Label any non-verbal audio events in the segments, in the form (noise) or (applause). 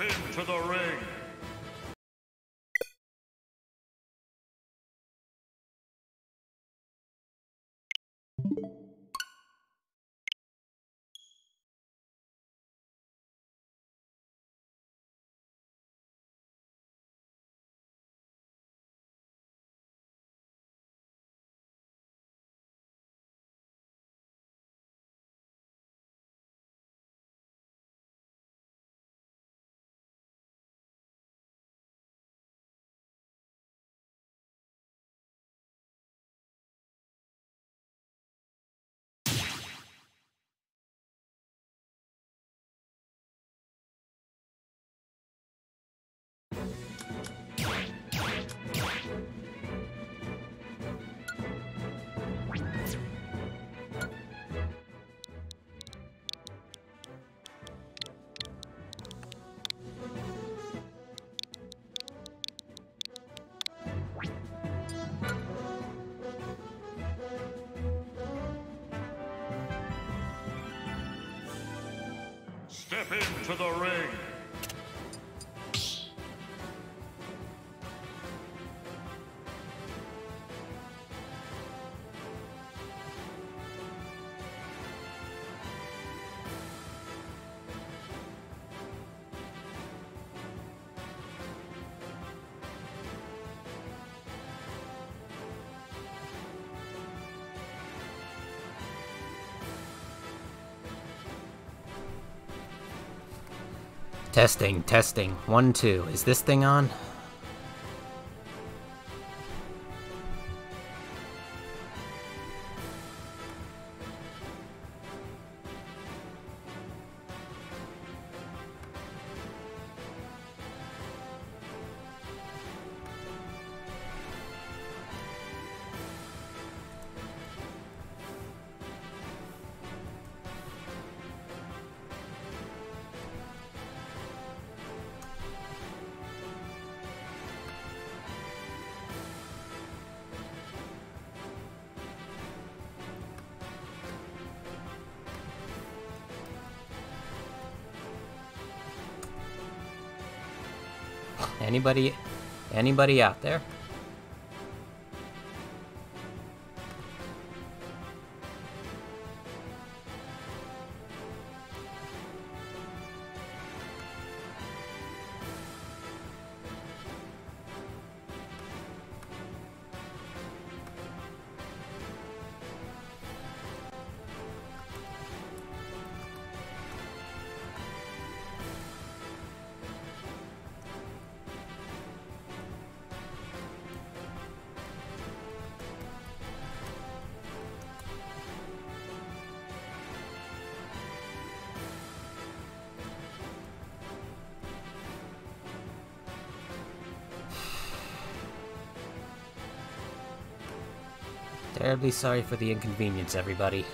into the ring. Step into the ring. Testing, testing. One, two. Is this thing on? Anybody anybody out there? Sorry for the inconvenience, everybody.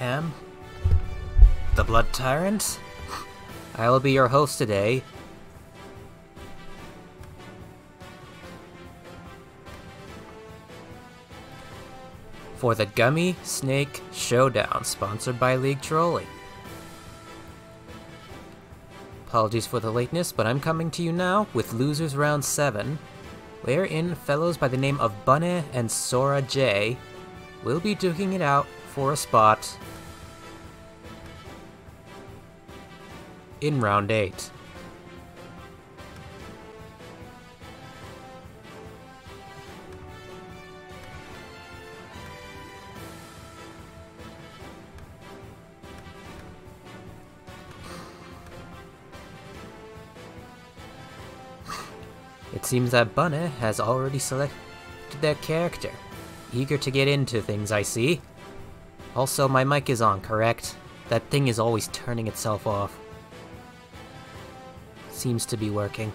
Am the Blood Tyrant. I will be your host today. For the Gummy Snake Showdown, sponsored by League Trolley. Apologies for the lateness, but I'm coming to you now with Losers Round 7, wherein fellows by the name of Bunny and Sora J will be duking it out for a spot in Round 8. It seems that Bunny has already selected their character. Eager to get into things, I see. Also, my mic is on, correct? That thing is always turning itself off. Seems to be working.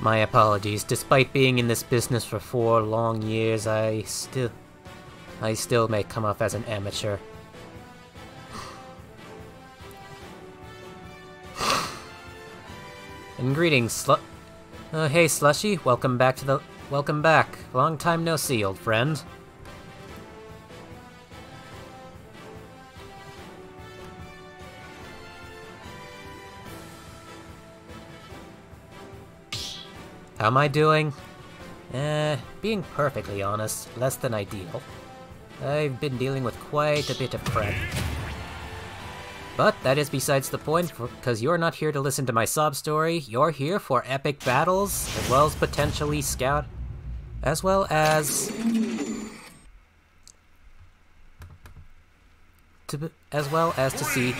My apologies. Despite being in this business for four long years, I still... I still may come off as an amateur. And greetings, Slu- uh, hey, Slushy. Welcome back to the- Welcome back. Long time no see, old friend. How am I doing? Eh, being perfectly honest, less than ideal. I've been dealing with quite a bit of crap. But that is besides the point, because you're not here to listen to my sob story, you're here for epic battles, as well as potentially scout, as well as... To, as well as to see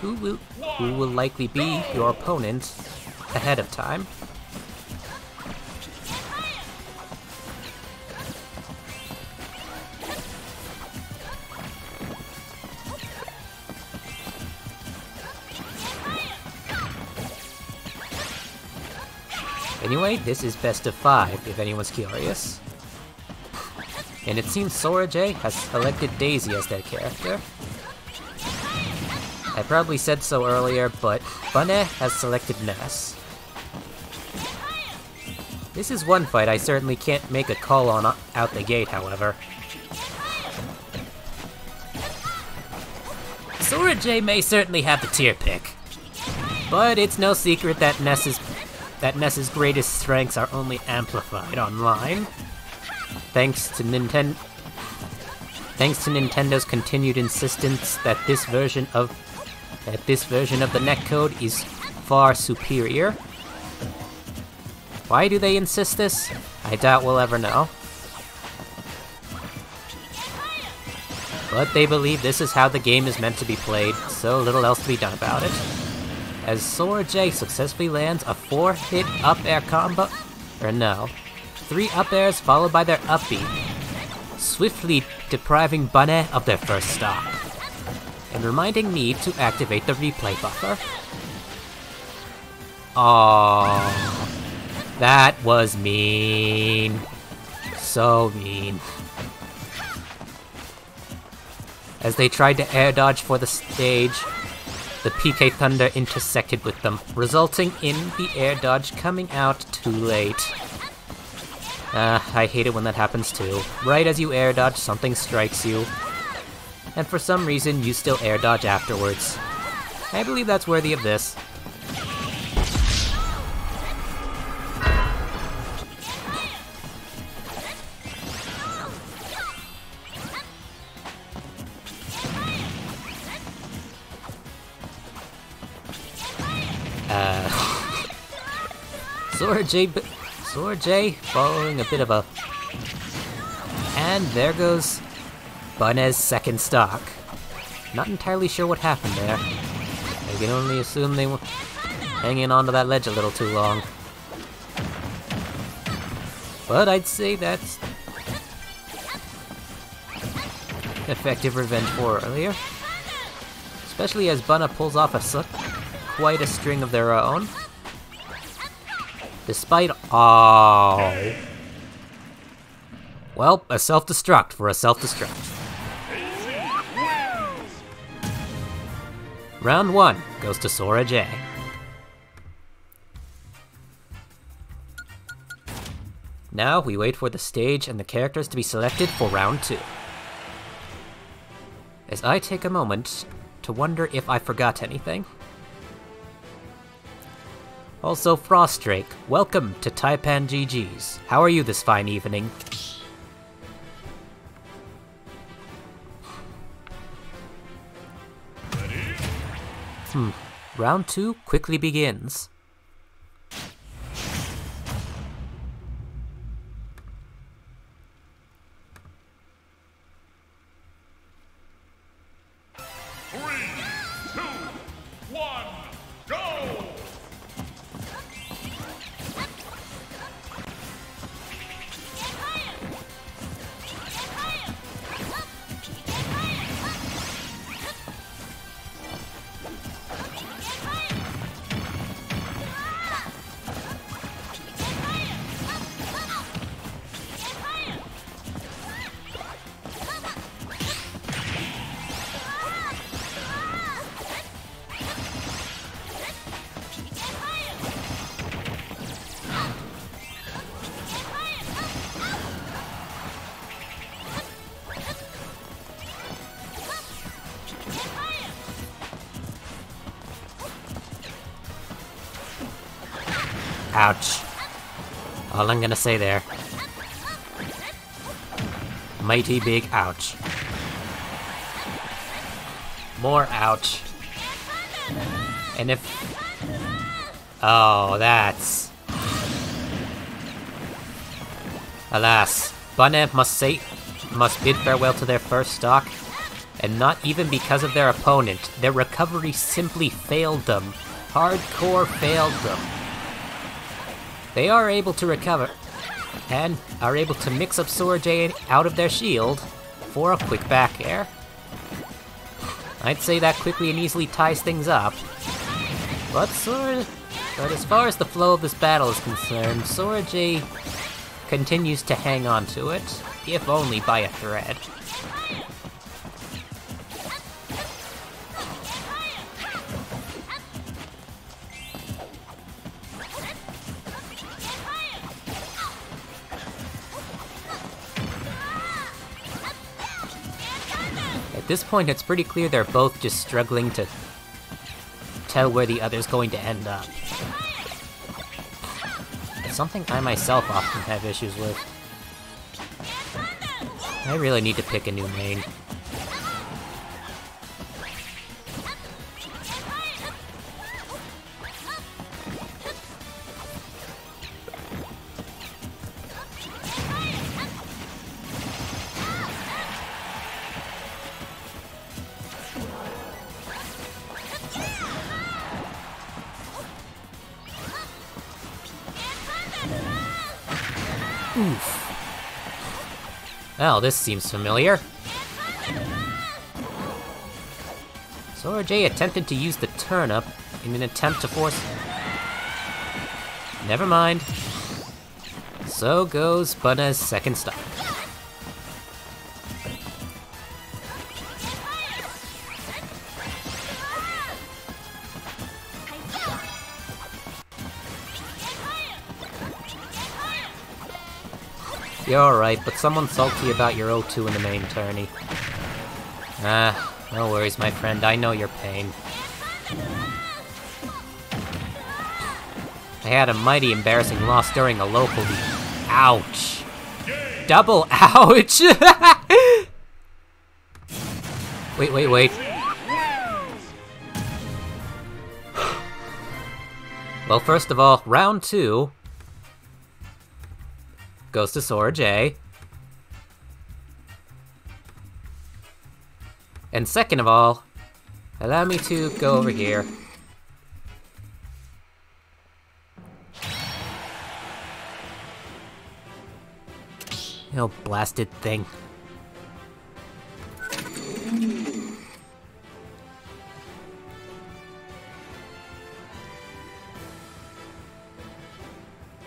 who will, who will likely be your opponent ahead of time. Anyway, this is best of five, if anyone's curious. And it seems Sora J has selected Daisy as their character. I probably said so earlier, but Bunny has selected Ness. This is one fight I certainly can't make a call on out the gate, however. Sora J may certainly have the tier pick, but it's no secret that Ness's that Ness's greatest strengths are only amplified online. Thanks to Nintendo Thanks to Nintendo's continued insistence that this version of that this version of the netcode is far superior. Why do they insist this? I doubt we'll ever know. But they believe this is how the game is meant to be played, so little else to be done about it as Sora J successfully lands a 4-hit up air combo, or no, 3 up airs followed by their up B, swiftly depriving Bunny of their first stock, and reminding me to activate the replay buffer. Aww, that was mean. So mean. As they tried to air dodge for the stage, the PK Thunder intersected with them, resulting in the air dodge coming out too late. Ah, I hate it when that happens too. Right as you air dodge, something strikes you. And for some reason, you still air dodge afterwards. I believe that's worthy of this. J, Sora J, following a bit of a, and there goes Bunny's second stock. Not entirely sure what happened there. I can only assume they were hanging onto that ledge a little too long. But I'd say that's effective revenge for earlier. Especially as Bunny pulls off a quite a string of their own. Despite all... Well, a self-destruct for a self-destruct. Round 1 goes to Sora J. Now we wait for the stage and the characters to be selected for round 2. As I take a moment to wonder if I forgot anything. Also, Frostdrake, welcome to Taipan GG's. How are you this fine evening? Hmm. Round two quickly begins. Ouch. All I'm gonna say there. Mighty big ouch. More ouch. And if... Oh, that's... Alas, Bunny must say... must bid farewell to their first stock, and not even because of their opponent. Their recovery simply failed them. Hardcore failed them. They are able to recover, and are able to mix up Sora J out of their shield for a quick back air. I'd say that quickly and easily ties things up. But. But as far as the flow of this battle is concerned, Sora J continues to hang on to it, if only by a thread. This point, it's pretty clear they're both just struggling to tell where the other's going to end up. It's something I myself often have issues with. I really need to pick a new main. Well, this seems familiar. Sora J attempted to use the turnip in an attempt to force... Never mind. So goes Bunna's second stock. You're alright, but someone's salty about your O2 in the main tourney. Ah, no worries, my friend. I know your pain. I had a mighty embarrassing loss during a local league. Ouch. Double ouch! (laughs) wait, wait, wait. Well, first of all, round two goes to Sora J. And second of all, allow me to go over here. Oh, blasted thing.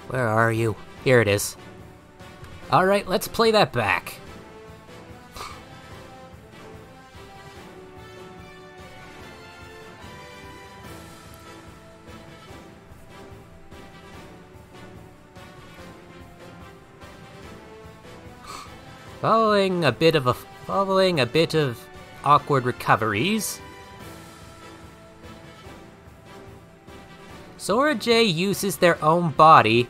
Where are you? Here it is. Alright, let's play that back. Following a bit of a following a bit of awkward recoveries, Sora J uses their own body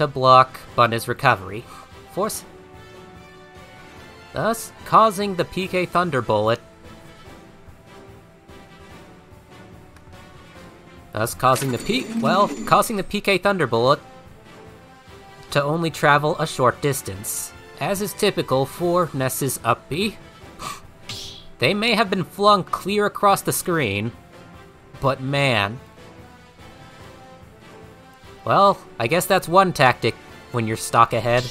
to block Bunna's recovery, force thus causing the PK Thunderbolt thus causing the P well, causing the PK Thunderbolt to only travel a short distance. As is typical for Ness's up B, they may have been flung clear across the screen, but man. Well, I guess that's one tactic when you're stock ahead.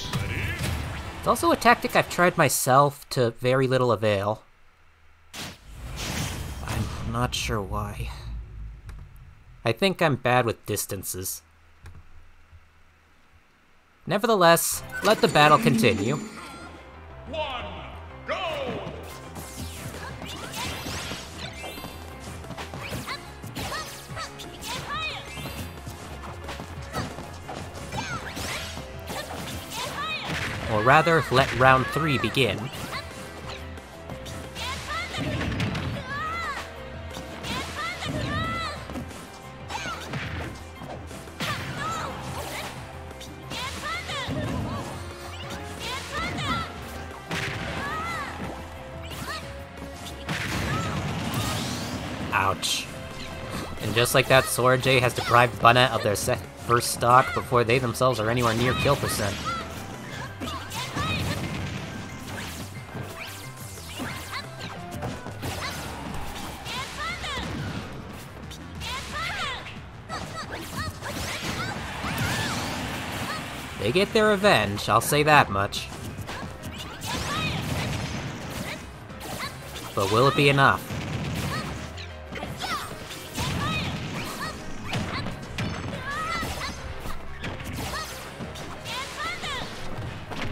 It's also a tactic I've tried myself to very little avail. I'm not sure why. I think I'm bad with distances. Nevertheless, let the battle continue. One, Or rather, let round 3 begin. Ouch. And just like that, Sora J has deprived Bunna of their first stock before they themselves are anywhere near kill percent. They get their revenge, I'll say that much. But will it be enough?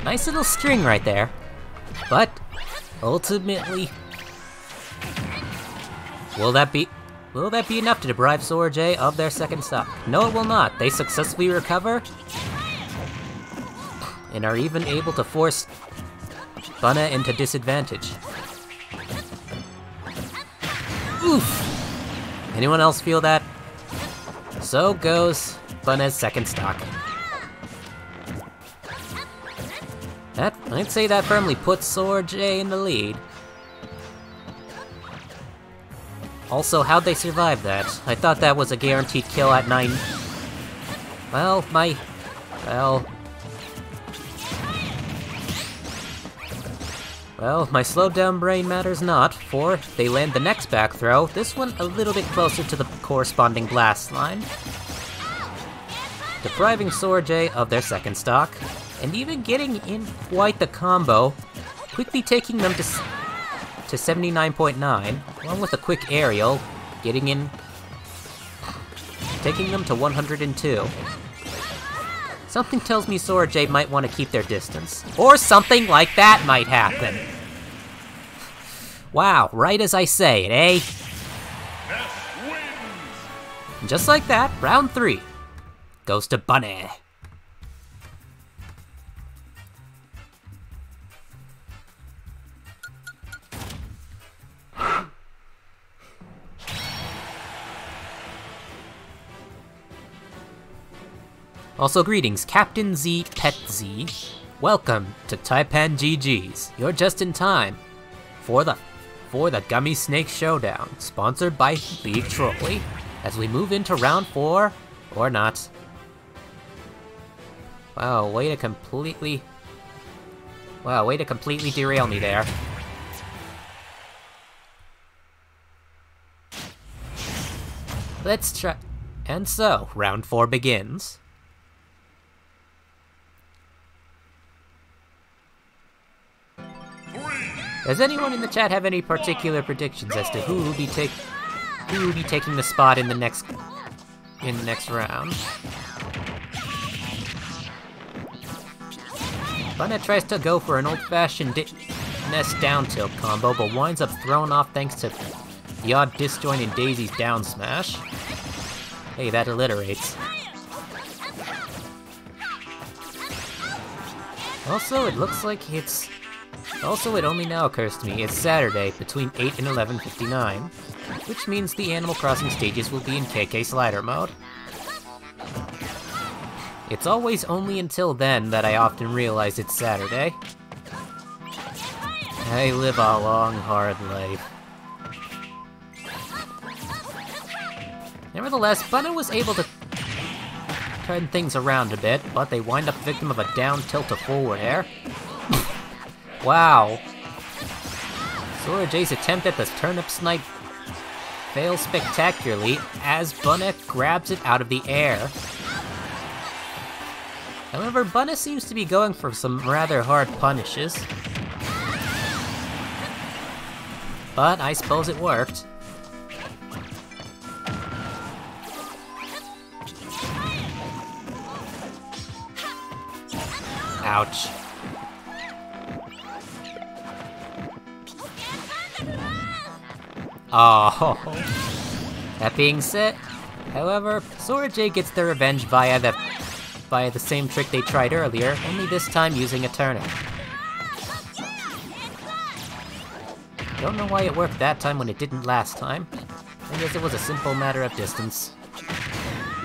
Nice little string right there. But, ultimately... Will that be... Will that be enough to deprive Sora J of their second stock? No, it will not. They successfully recover and are even able to force Bunna into disadvantage. Oof! Anyone else feel that? So goes Bunna's second stock. That, I'd say that firmly puts Sora J in the lead. Also, how'd they survive that? I thought that was a guaranteed kill at 9... Well, my... Well... Well, my slowed down brain matters not, for they land the next back throw, this one a little bit closer to the corresponding blast line. Depriving Sora of their second stock, and even getting in quite the combo, quickly taking them to, to 79.9, along with a quick aerial, getting in, taking them to 102. Something tells me Sora J might want to keep their distance. Or something like that might happen. Wow, right as I say it, eh? Just like that, round three goes to Bunny. Also, greetings, Captain Z Pet Z. Welcome to Taipan GG's. You're just in time for the for the Gummy Snake Showdown, sponsored by Big Trolley, as we move into round four, or not. Wow, way to completely... Wow, way to completely derail me there. Let's try... And so, round four begins. Does anyone in the chat have any particular predictions as to who will be take who will be taking the spot in the next in the next round? Bunnet tries to go for an old-fashioned Ness down tilt combo, but winds up thrown off thanks to the odd disjoint in Daisy's down smash. Hey, that alliterates. Also, it looks like it's also, it only now occurs to me it's Saturday between 8 and 11.59, which means the Animal Crossing stages will be in KK Slider mode. It's always only until then that I often realize it's Saturday. I live a long, hard life. Nevertheless, Bunna was able to turn things around a bit, but they wind up victim of a down tilt to forward air. Wow. Sora J's attempt at the turnip snipe fails spectacularly as Bunna grabs it out of the air. However, Bunna seems to be going for some rather hard punishes. But I suppose it worked. Ouch. Oh. (laughs) That being said, however, Sora J gets their revenge via the via the same trick they tried earlier, only this time using a turnip. Don't know why it worked that time when it didn't last time. I guess it was a simple matter of distance.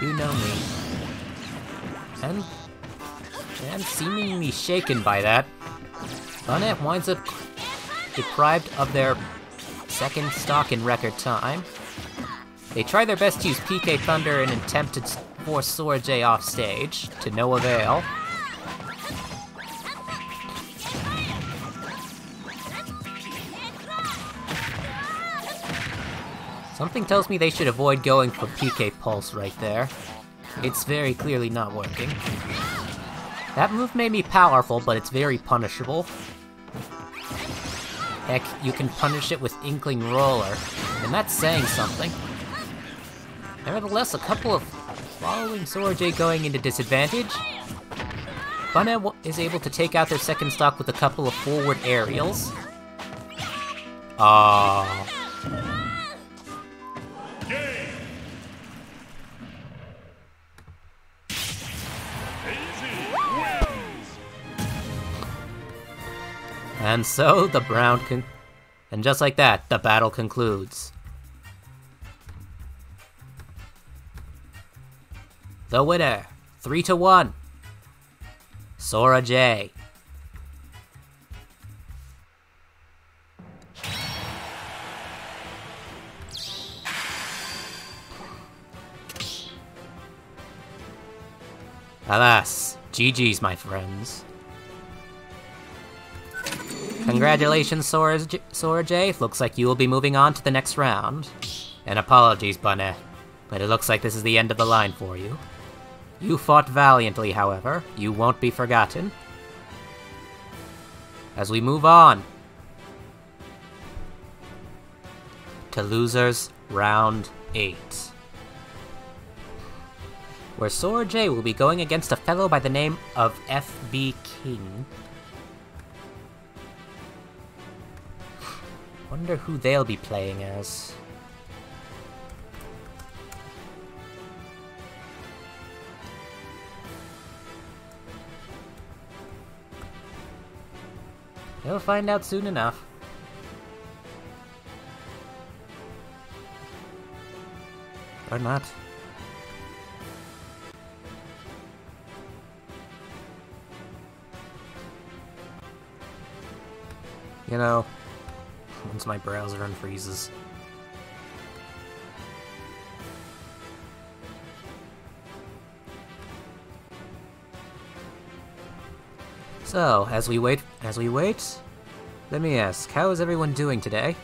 You know me. And and seemingly shaken by that, Bonnet winds up deprived of their second stock in record time. They try their best to use PK Thunder in an attempt to force Sora J off stage, to no avail. Something tells me they should avoid going for PK Pulse right there. It's very clearly not working. That move may be powerful, but it's very punishable. Heck, you can punish it with Inkling Roller, and that's saying something. Nevertheless, a couple of following Sora J going into disadvantage. Bunna is able to take out their second stock with a couple of forward aerials. Ah. And so the brown con- And just like that, the battle concludes. The winner, 3 to 1. Sora J. Alas, GG's my friends. Congratulations, Sora, J. Looks like you will be moving on to the next round. And apologies, Bunnet, but it looks like this is the end of the line for you. You fought valiantly, however. You won't be forgotten. As we move on to Losers Round 8. Where Sora J will be going against a fellow by the name of FB King. Wonder who they'll be playing as. They'll find out soon enough. Or not. You know, once my browser unfreezes. So, as we wait, as we wait, let me ask, how is everyone doing today?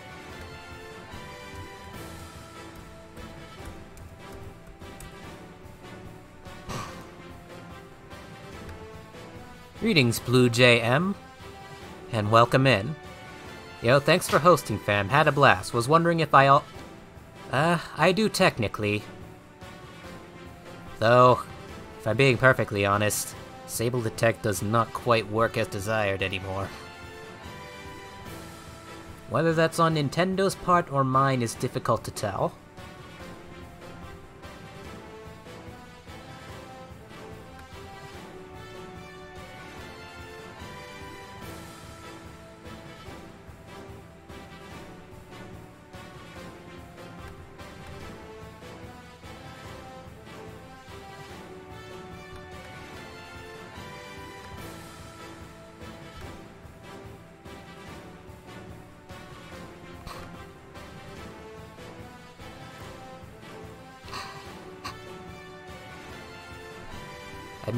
Greetings, Blue JM, and welcome in. Yo, thanks for hosting, fam. Had a blast. Was wondering if I'll... Uh, I do technically. Though, if I'm being perfectly honest, Sable Detect does not quite work as desired anymore. Whether that's on Nintendo's part or mine is difficult to tell.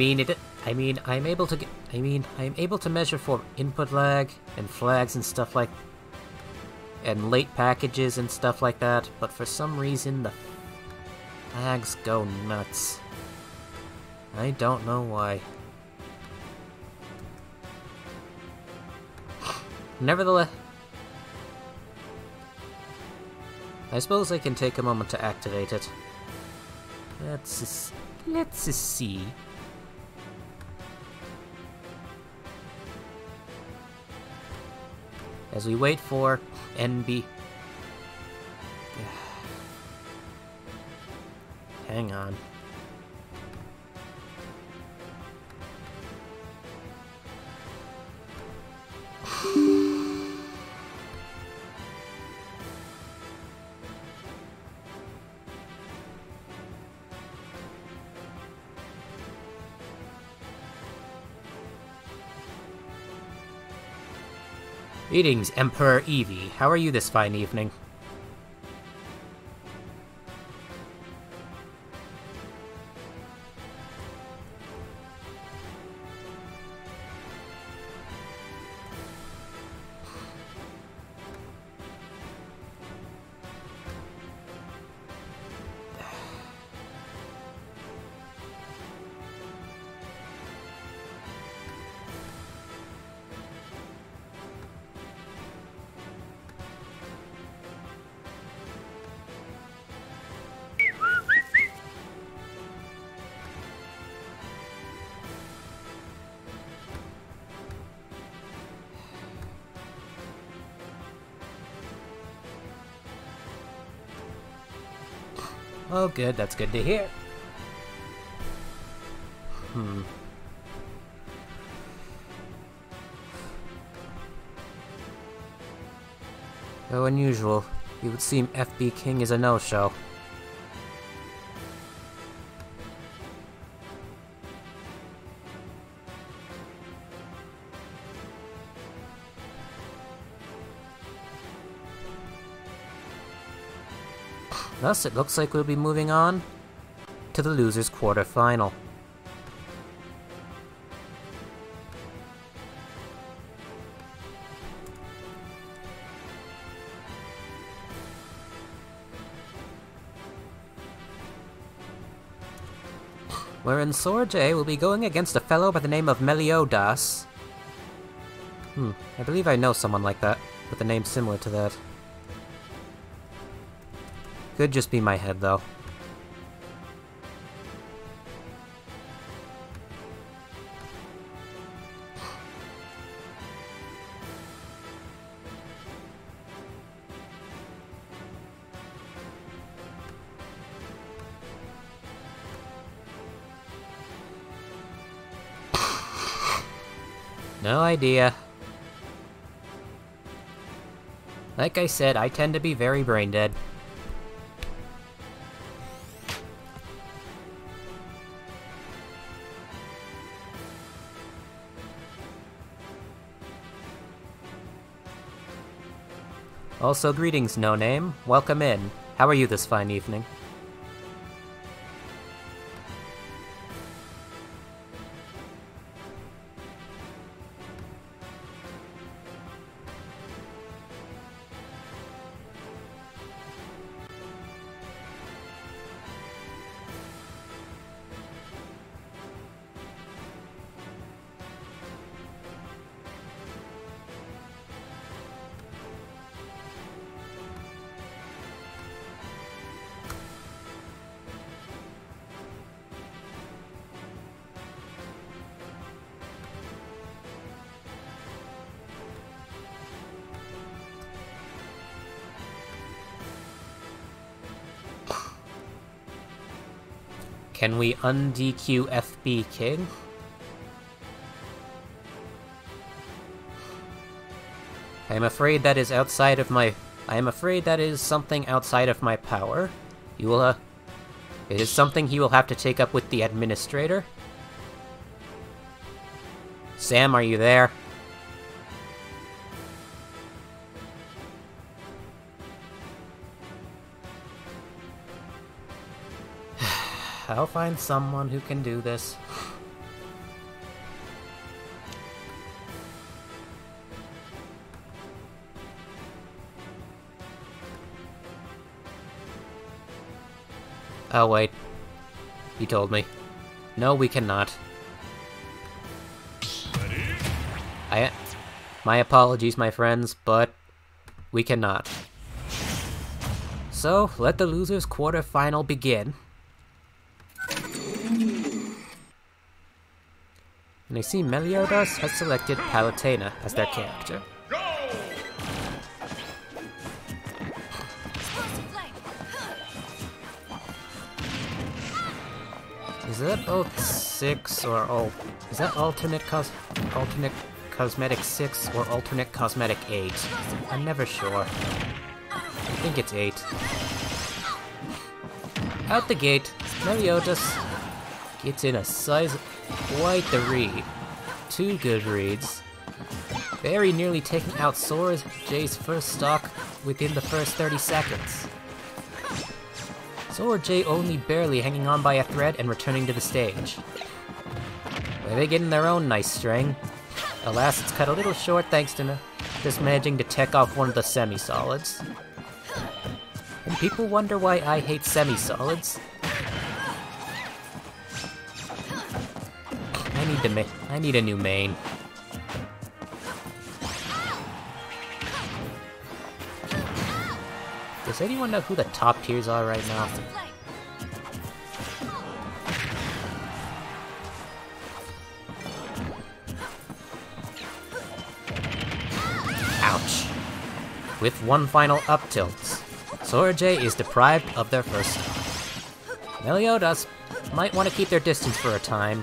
Mean it. I mean I'm able to get. I mean I'm able to measure for input lag and flags and stuff like, and late packages and stuff like that. But for some reason the flags go nuts. I don't know why. Nevertheless, I suppose I can take a moment to activate it. Let's let's see. As we wait for NB. (sighs) Hang on. Greetings, Emperor Eevee. How are you this fine evening? Good. That's good to hear. Hmm. Though unusual, it would seem FB King is a no-show. Thus, it looks like we'll be moving on to the loser's quarterfinal. Wherein Sora J will be going against a fellow by the name of Meliodas. Hmm, I believe I know someone like that, with a name similar to that. Could just be my head, though. No idea. Like I said, I tend to be very brain dead. Also, greetings, No Name. Welcome in. How are you this fine evening? Can we undq FB King? I am afraid that is outside of my... I am afraid that is something outside of my power. You will, uh... It is something he will have to take up with the administrator. Sam, are you there? I'll find someone who can do this. Oh wait. He told me. No, we cannot. I... My apologies, my friends, but... We cannot. So, let the losers quarterfinal begin. I see Meliodas has selected Palutena as their character. Is that both six or all? Is that alternate cos alternate cosmetic six or alternate cosmetic eight? I'm never sure. I think it's eight. Out the gate, Meliodas gets in a size quite the read. Two good reads. Very nearly taking out Sora J's first stock within the first 30 seconds. Sora J only barely hanging on by a thread and returning to the stage. But they getting their own nice string. Alas, it's cut a little short thanks to just managing to tech off one of the semi-solids. And people wonder why I hate semi-solids. Need to I need a new main. Does anyone know who the top tiers are right now? Ouch. With one final up tilt, Sora J is deprived of their first Meliodas might want to keep their distance for a time,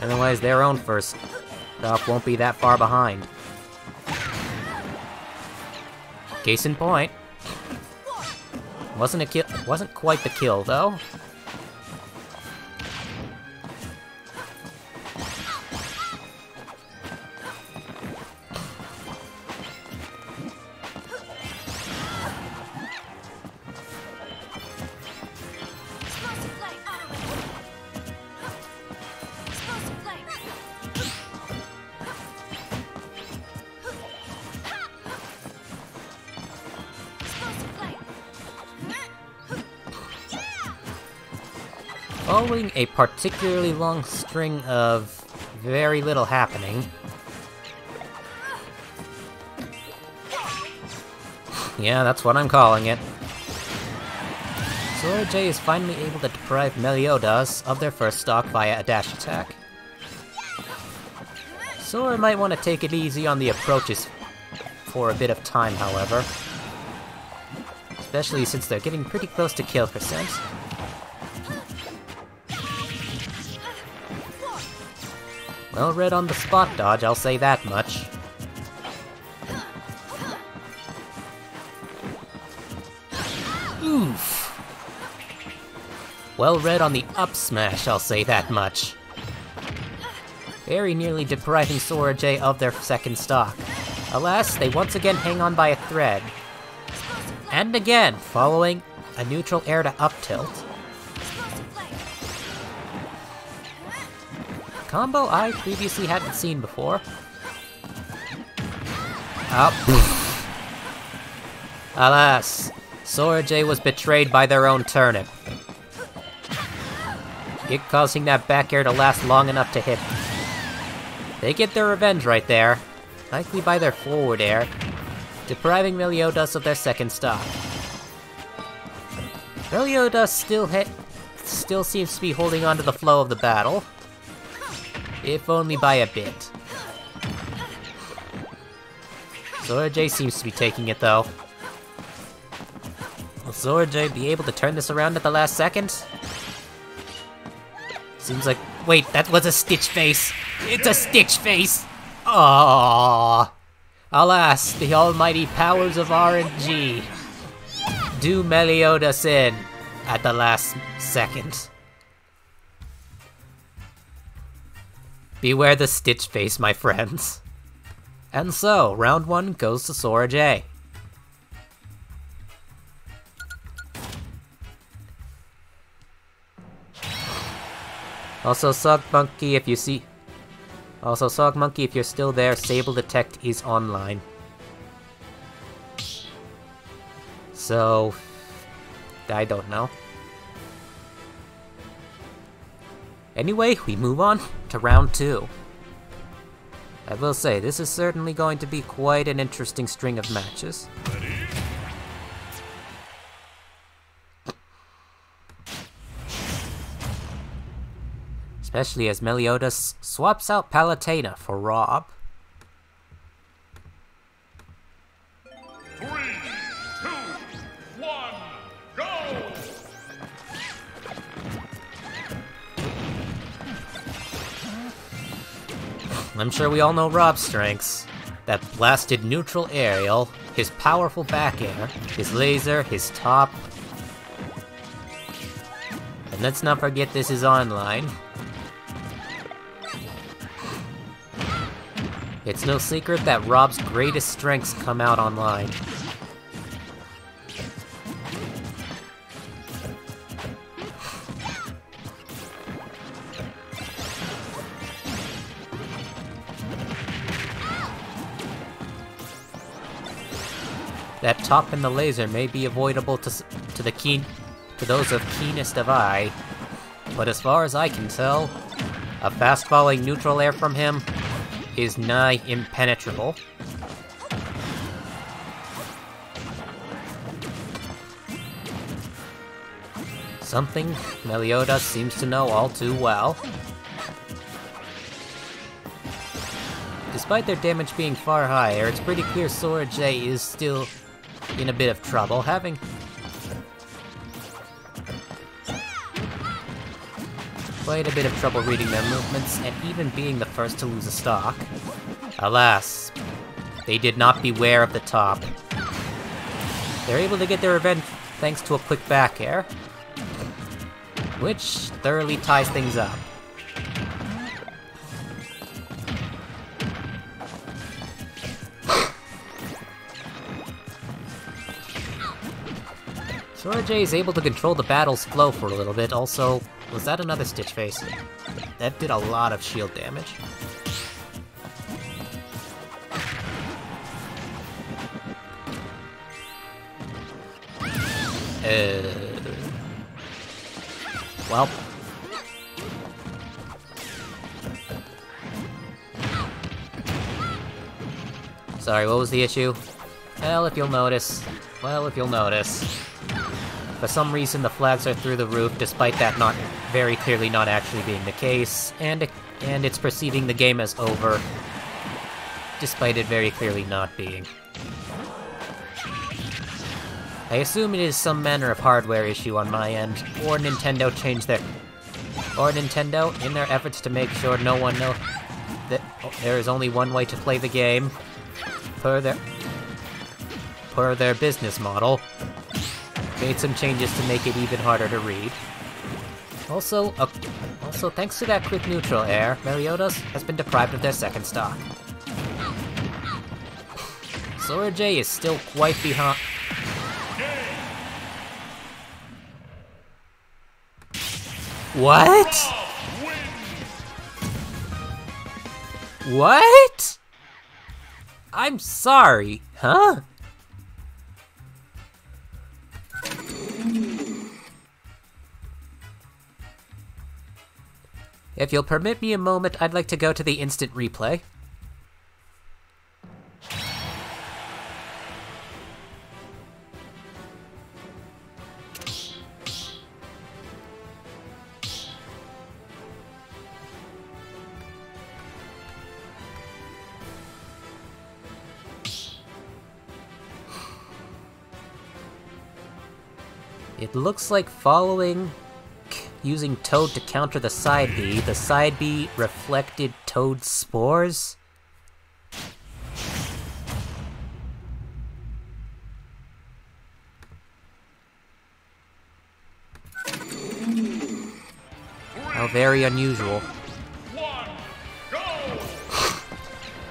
otherwise their own first stock won't be that far behind. Case in point. Wasn't a kill wasn't quite the kill though. A particularly long string of very little happening. Yeah, that's what I'm calling it. Sora J is finally able to deprive Meliodas of their first stock via a dash attack. Sora might want to take it easy on the approaches for a bit of time, however. Especially since they're getting pretty close to kill percent. Well read on the spot dodge, I'll say that much. Oof! Well read on the up smash, I'll say that much. Very nearly depriving Sora J of their second stock. Alas, they once again hang on by a thread. And again, following a neutral air to up tilt. Combo I previously hadn't seen before. Up. Alas, Sora J was betrayed by their own turnip. It causing that back air to last long enough to hit. They get their revenge right there, likely by their forward air, depriving Meliodas of their second stock. Meliodas still hit, still seems to be holding on to the flow of the battle, if only by a bit. Sora J seems to be taking it though. Will Sora J be able to turn this around at the last second? Seems like. Wait, that was a Stitch face! It's a Stitch face! Aww. Alas, the almighty powers of RNG do Meliodas in at the last second. Beware the Stitch face, my friends. And so, round one goes to Sora J. Also, Sog Monkey, if you see... Also, Sog Monkey, if you're still there, Sable Detect is online. So... I don't know. Anyway, we move on to round two. I will say, this is certainly going to be quite an interesting string of matches. Especially as Meliodas swaps out Palutena for Rob. I'm sure we all know Rob's strengths. That blasted neutral aerial, his powerful back air, his laser, his top. And let's not forget this is online. It's no secret that Rob's greatest strengths come out online. That top and the laser may be avoidable to, to the keen to those of keenest of eye, but as far as I can tell, a fast falling neutral air from him is nigh impenetrable. Something Meliodas seems to know all too well. Despite their damage being far higher, it's pretty clear Sora J is still in a bit of trouble, having quite a bit of trouble reading their movements and even being the first to lose a stock. Alas, they did not beware of the top. They're able to get their revenge thanks to a quick back air, which thoroughly ties things up. J is able to control the battle's flow for a little bit. Also, was that another Stitch Face? That did a lot of shield damage. Uh, well. Sorry, what was the issue? Well, if you'll notice. Well, if you'll notice. For some reason, the flags are through the roof, despite that not very clearly not actually being the case, and and it's perceiving the game as over, despite it very clearly not being. I assume it is some manner of hardware issue on my end, or Nintendo changed their... Or Nintendo, in their efforts to make sure no one know that oh, there is only one way to play the game, per their... per their business model, made some changes to make it even harder to read. Also, uh, also thanks to that quick neutral air, Meliodas has been deprived of their second stock. Sora J is still quite behind. What? What? I'm sorry, huh? If you'll permit me a moment, I'd like to go to the instant replay. It looks like following using Toad to counter the side B, the side B reflected Toad's spores? How very unusual. (laughs)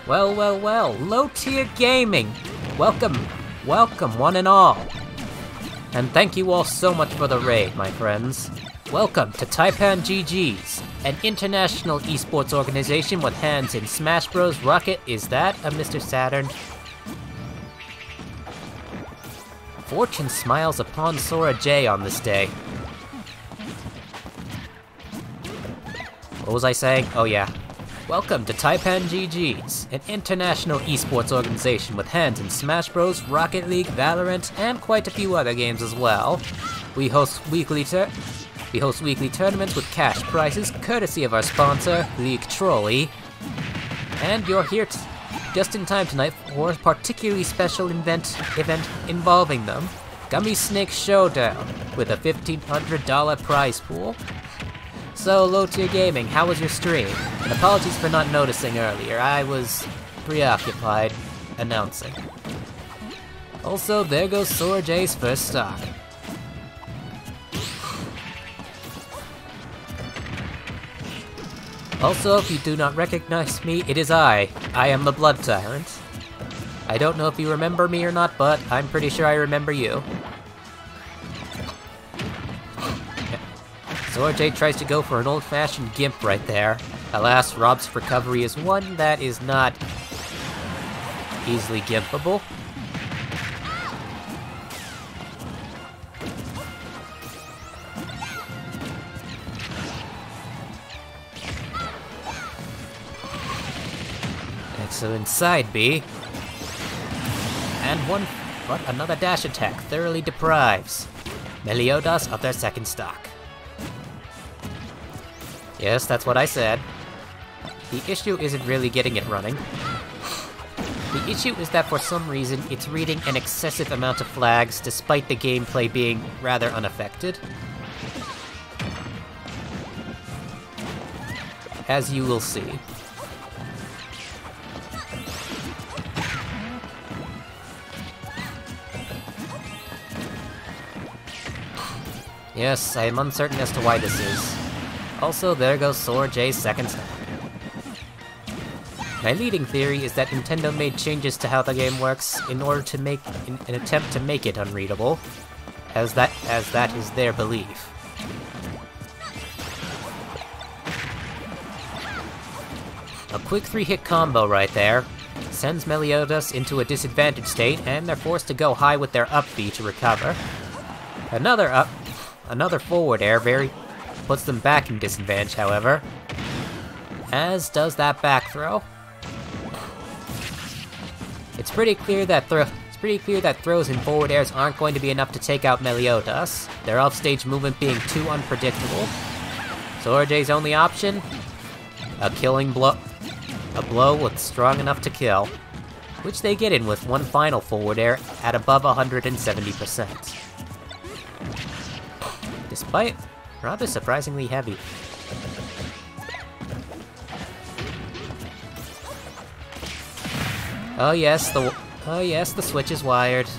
Well, well, well, low tier gaming! Welcome, welcome, one and all. And thank you all so much for the raid, my friends. Welcome to Taipan GG's, an international esports organization with hands in Smash Bros. Rocket. Is that a Mr. Saturn? Fortune smiles upon Sora J on this day. What was I saying? Oh yeah. Welcome to Taipan GG's, an international esports organization with hands in Smash Bros, Rocket League, Valorant, and quite a few other games as well. We host weekly we host weekly tournaments with cash prizes, courtesy of our sponsor, League Trolley. And you're here just in time tonight for a particularly special event event involving them. Gummy Snake Showdown with a $1,500 prize pool. So, Low Tier Gaming, how was your stream? And apologies for not noticing earlier, I was preoccupied announcing. Also, there goes Sora J's first stock. Also, if you do not recognize me, it is I. I am the Blood Tyrant. I don't know if you remember me or not, but I'm pretty sure I remember you. Sora tries to go for an old-fashioned gimp right there. Alas, Rob's recovery is one that is not easily gimpable. Excellent side B. And one, but another dash attack thoroughly deprives Meliodas of their second stock. Yes, that's what I said. The issue isn't really getting it running. The issue is that for some reason, it's reading an excessive amount of flags despite the gameplay being rather unaffected. As you will see. Yes, I am uncertain as to why this is. Also, there goes Sora J's second. My leading theory is that Nintendo made changes to how the game works in order to make in an attempt to make it unreadable, as that as that is their belief. A quick three-hit combo right there sends Meliodas into a disadvantaged state, and they're forced to go high with their up B to recover. Another up, another forward air, very puts them back in disadvantage, however. As does that back throw. It's pretty clear that throw it's pretty clear that throws and forward airs aren't going to be enough to take out Meliodas, their offstage movement being too unpredictable. So RJ's only option? A killing blow. A blow with strong enough to kill. Which they get in with one final forward air at above 170%. Despite Rather surprisingly heavy. Oh yes, the oh yes, the switch is wired.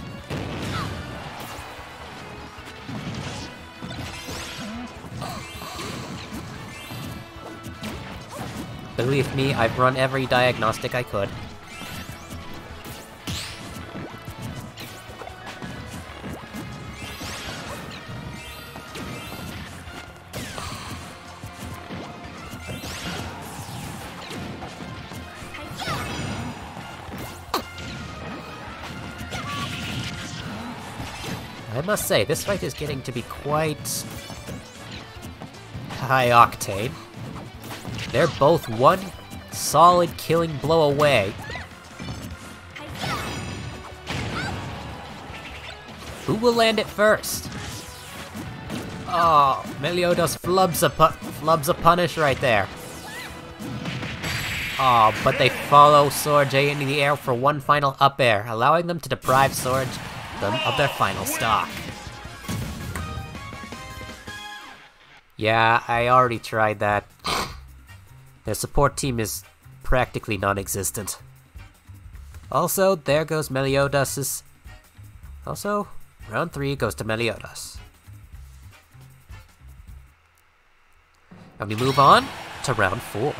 Believe me, I've run every diagnostic I could. Must say, this fight is getting to be quite high octane. They're both one solid killing blow away. Who will land it first? Oh, Meliodas flubs a, flubs a punish right there. Oh, but they follow Sora J into the air for one final up air, allowing them to deprive Sora J them of their final stock. Yeah, I already tried that. Their support team is practically non-existent. Also, there goes Meliodas' Also, round 3 goes to Meliodas. And we move on to round 4.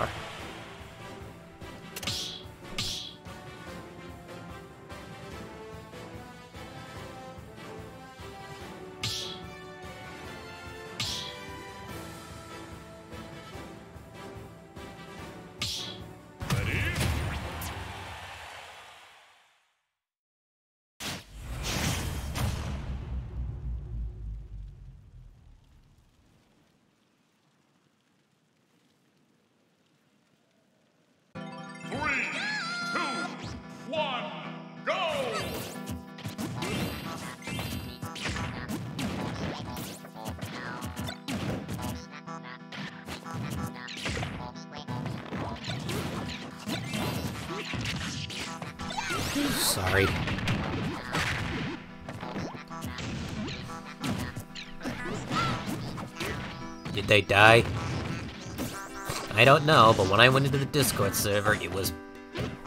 I don't know, but when I went into the Discord server, it was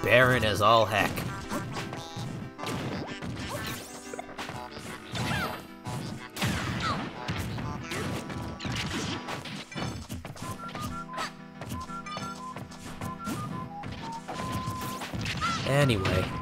barren as all heck. Anyway.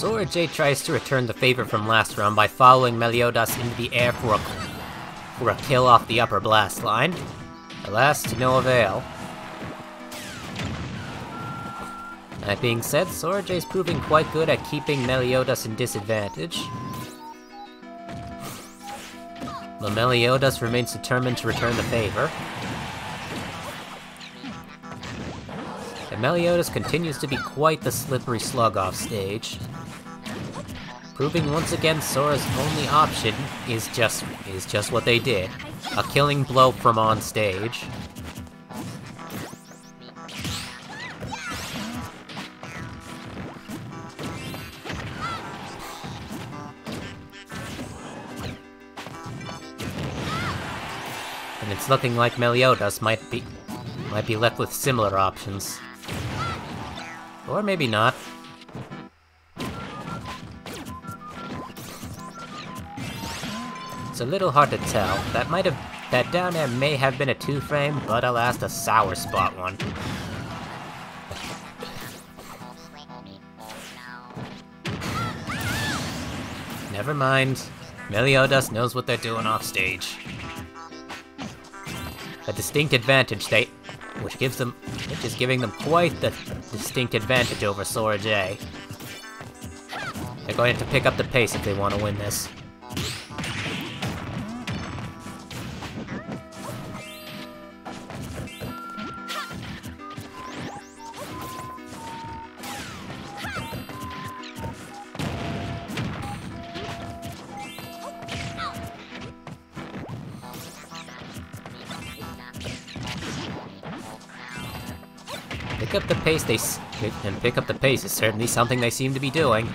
Sora J tries to return the favor from last round by following Meliodas into the air for a, for a kill off the upper blast line. Alas, to no avail. That being said, Sora J is proving quite good at keeping Meliodas in disadvantage. But Meliodas remains determined to return the favor. And Meliodas continues to be quite the slippery slug off stage. Proving once again Sora's only option is just is just what they did. A killing blow from on stage. And it's looking like Meliodas might be might be left with similar options. Or maybe not. It's a little hard to tell. That might have that down air may have been a two frame, but alas a sour spot one. Never mind. Meliodas knows what they're doing off stage. A distinct advantage they which gives them which is giving them quite the distinct advantage over Sora J. They're going to have to pick up the pace if they want to win this. Pace they and pick up the pace is certainly something they seem to be doing.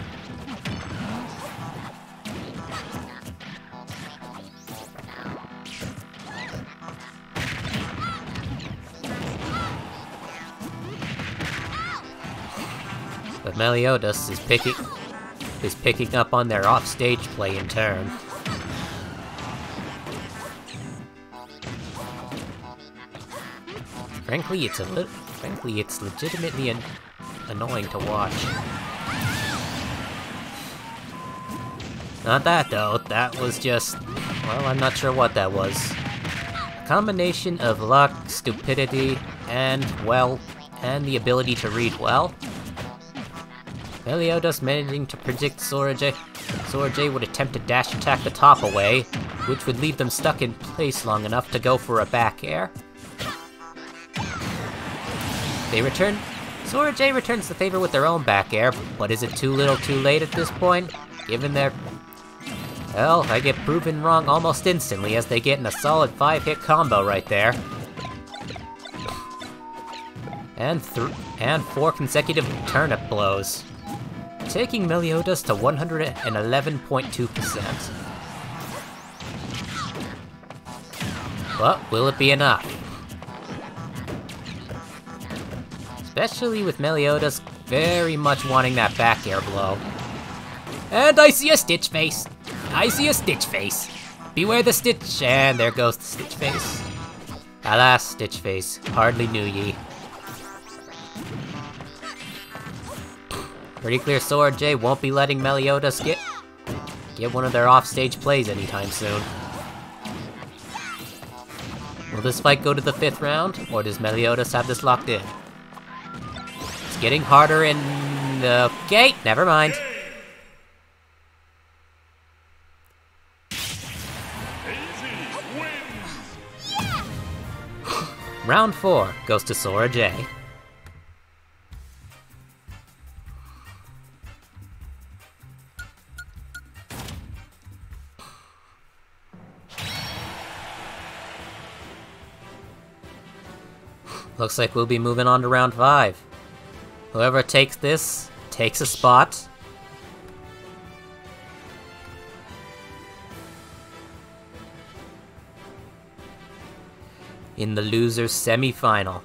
But Meliodas is picking is picking up on their off-stage play in turn. Frankly, it's a li- frankly, it's legitimately an annoying to watch. Not that though, that was just... Well, I'm not sure what that was. A combination of luck, stupidity, and, well, and the ability to read well. Meliodas managing to predict Sora J. Sora J would attempt to dash attack the top away, which would leave them stuck in place long enough to go for a back air. They return. Sora J returns the favor with their own back air, but is it too little too late at this point? Given their. Well, I get proven wrong almost instantly as they get in a solid 5 hit combo right there. And, th and four consecutive turnip blows taking Meliodas to 111.2%. But will it be enough? Especially with Meliodas very much wanting that back air blow. And I see a Stitch Face! I see a Stitch Face! Beware the Stitch, and there goes the Stitch Face. Alas, Stitch Face, hardly knew ye. Pretty clear Sora J won't be letting Meliodas get get one of their offstage plays anytime soon. Will this fight go to the fifth round, or does Meliodas have this locked in? Getting harder in... Okay, never mind. (laughs) Round 4 goes to Sora J. Looks like we'll be moving on to round 5. Whoever takes this, takes a spot. In the loser's semi-final.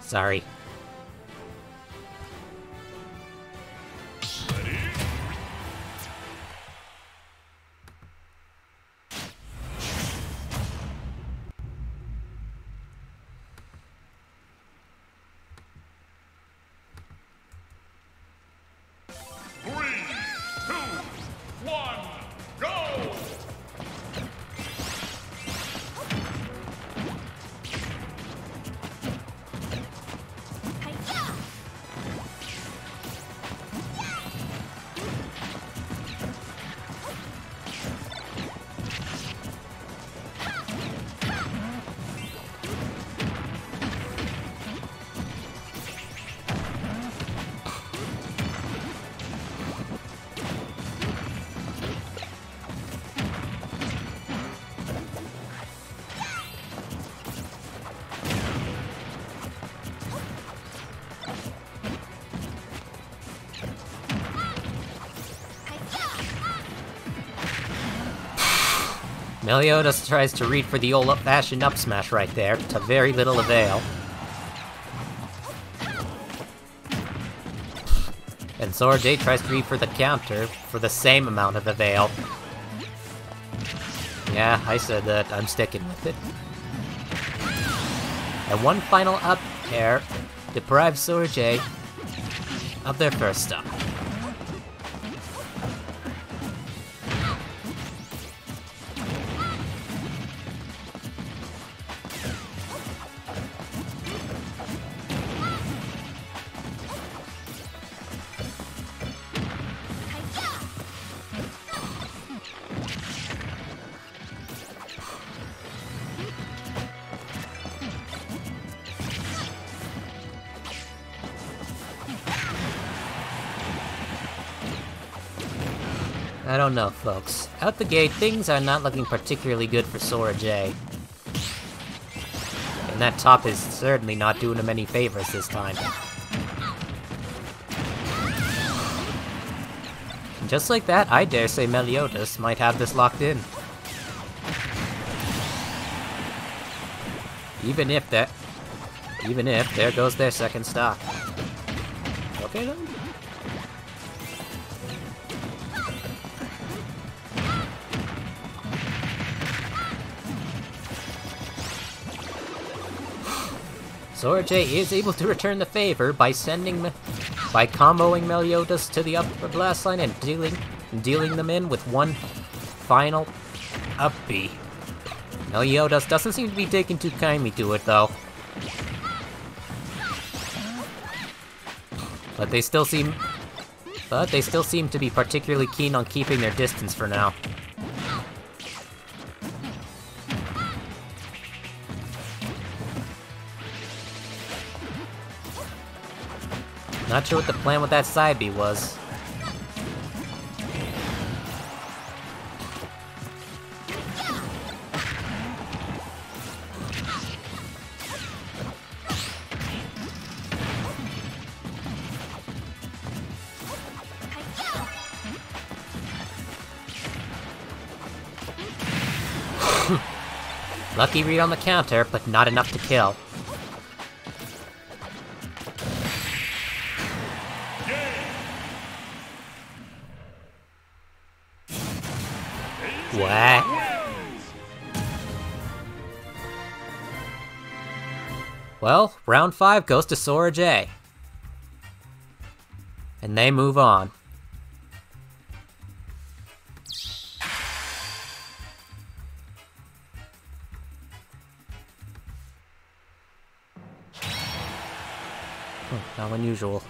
Sorry. Meliodas tries to read for the old up-fashioned up smash right there, to very little avail. And Sora J tries to read for the counter, for the same amount of avail. Yeah, I said that, I'm sticking with it. And one final up air deprives Sora J of their first stop. Don't know, folks. Out the gate, things are not looking particularly good for Sora J. And that top is certainly not doing him any favors this time. And just like that, I dare say Meliodas might have this locked in. Even if that... Even if, there goes their second stock. Okay then. Sora J is able to return the favor by sending, by comboing Meliodas to the upper blast line and dealing, dealing them in with one final up B. Meliodas doesn't seem to be taking too kindly to it though. But they still seem, but they still seem to be particularly keen on keeping their distance for now. Not sure what the plan with that side B was. (laughs) Lucky read on the counter, but not enough to kill. Round 5 goes to Sora J. And they move on. Hmm, how unusual.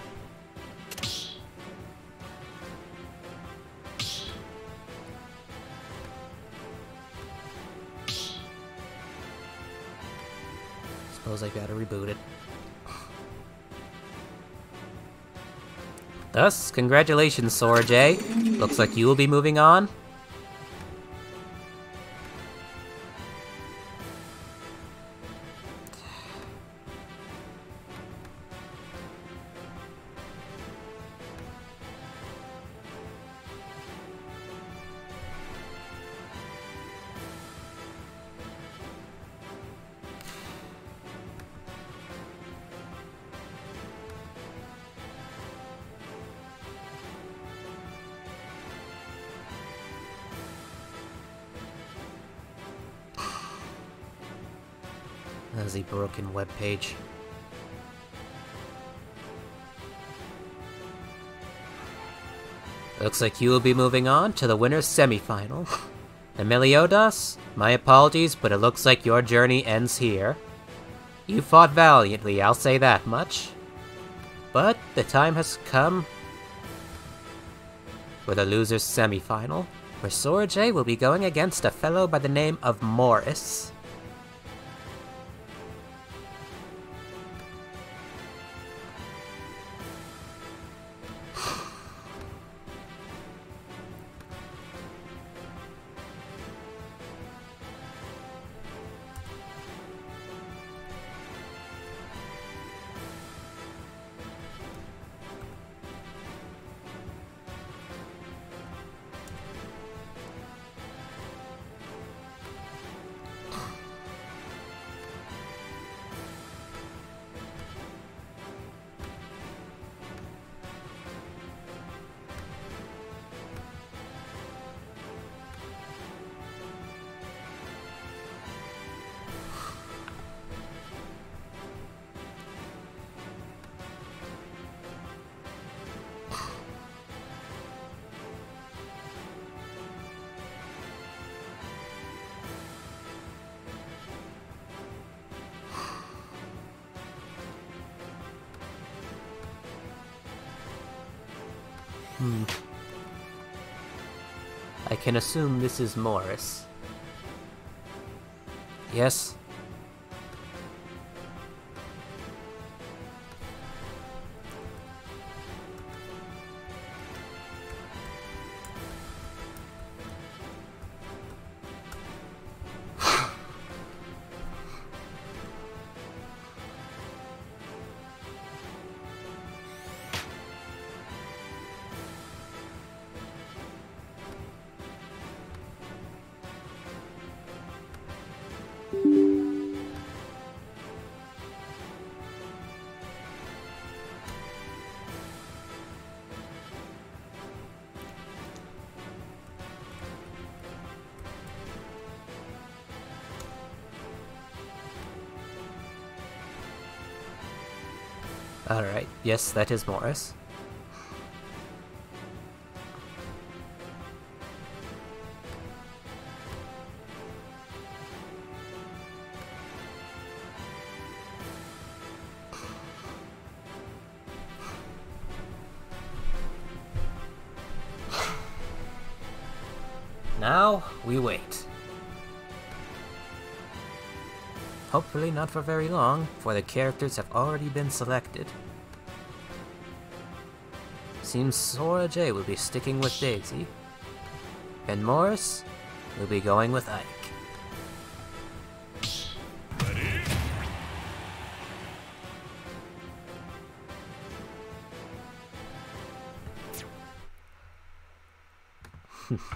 Suppose I gotta reboot it. Thus, congratulations, Sora J. Looks like you will be moving on. Broken web page. Looks like you will be moving on to the winner's semifinal. (laughs) Emiliodas, my apologies, but it looks like your journey ends here. You fought valiantly, I'll say that much. But the time has come for the loser's semifinal, where Sora J will be going against a fellow by the name of Morris. Can assume this is Morris. Yes? Yes, that is Morris. Now, we wait. Hopefully not for very long, for the characters have already been selected. Seems Sora J will be sticking with Daisy. And Morris will be going with Ike.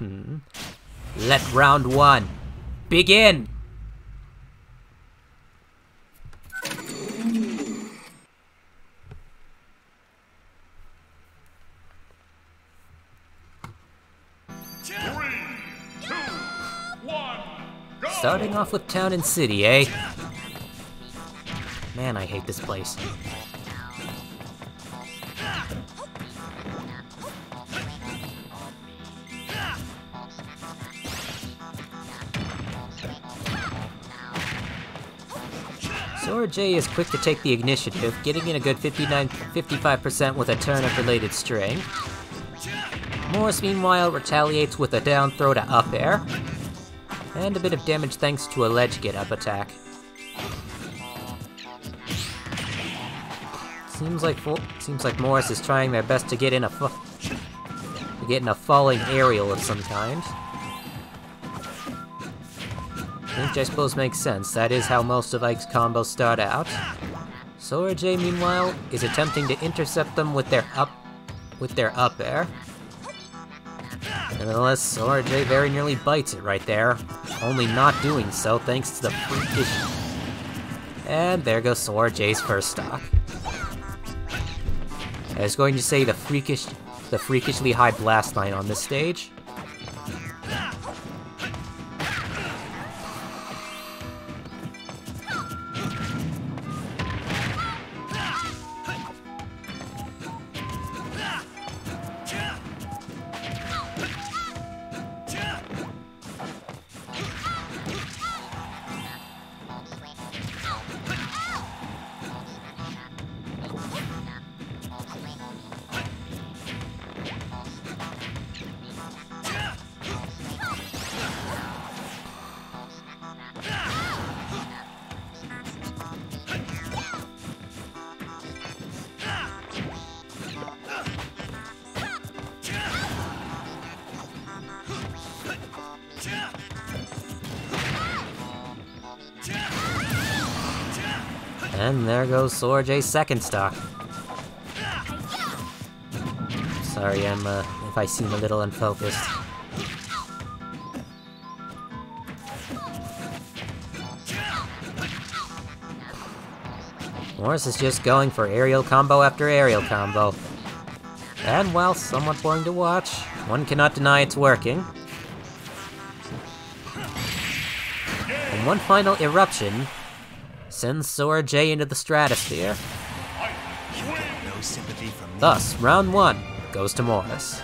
(laughs) Let round one begin! Starting off with Town and City, eh? Man, I hate this place. Sora J is quick to take the initiative, getting in a good 59, 55% with a turnip-related string. Morris, meanwhile, retaliates with a down throw to up air, and a bit of damage thanks to a ledge get up attack. Seems like seems like Morris is trying their best to get in a to get in a falling aerial of some kind. Which I suppose makes sense. That is how most of Ike's combos start out. Sora J, meanwhile, is attempting to intercept them with their up with their up air. Nevertheless, Sora J very nearly bites it right there, only not doing so thanks to the freakish. And there goes Sora J's first stock. I was going to say the freakish, the freakishly high blast line on this stage. Sora J's second stock. Sorry, I'm, uh, if I seem a little unfocused. Morris is just going for aerial combo after aerial combo. And while somewhat boring to watch, one cannot deny it's working. And one final eruption sends Sora J into the stratosphere. No. Thus, round one goes to Morris.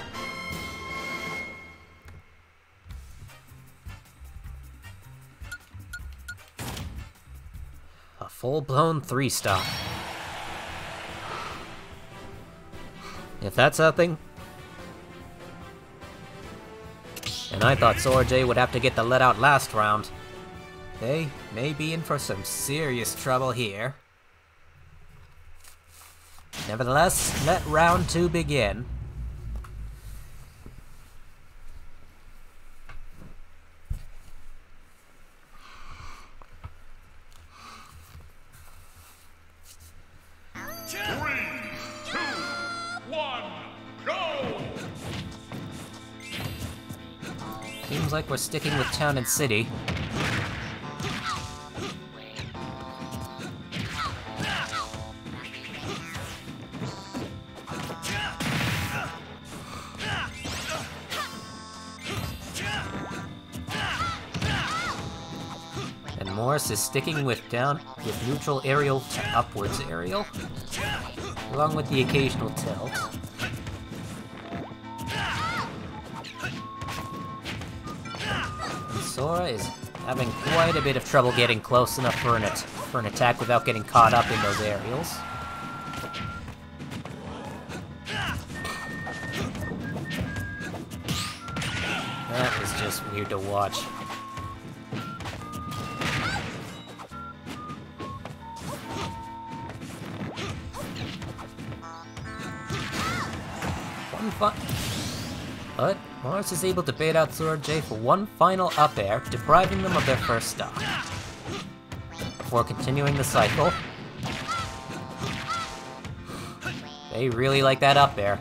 A full-blown three-star. If that's something... And I thought Sora J would have to get the let out last round. They may be in for some serious trouble here. Nevertheless, let round two begin. Seems like we're sticking with town and city. Morris is sticking with down with neutral aerial to upwards aerial. along with the occasional tilt. And Sora is having quite a bit of trouble getting close enough for an, for an attack without getting caught up in those aerials. That is just weird to watch. Fi- But Morris is able to bait out Sora J for one final up air, depriving them of their first stock. Before continuing the cycle. They really like that up air.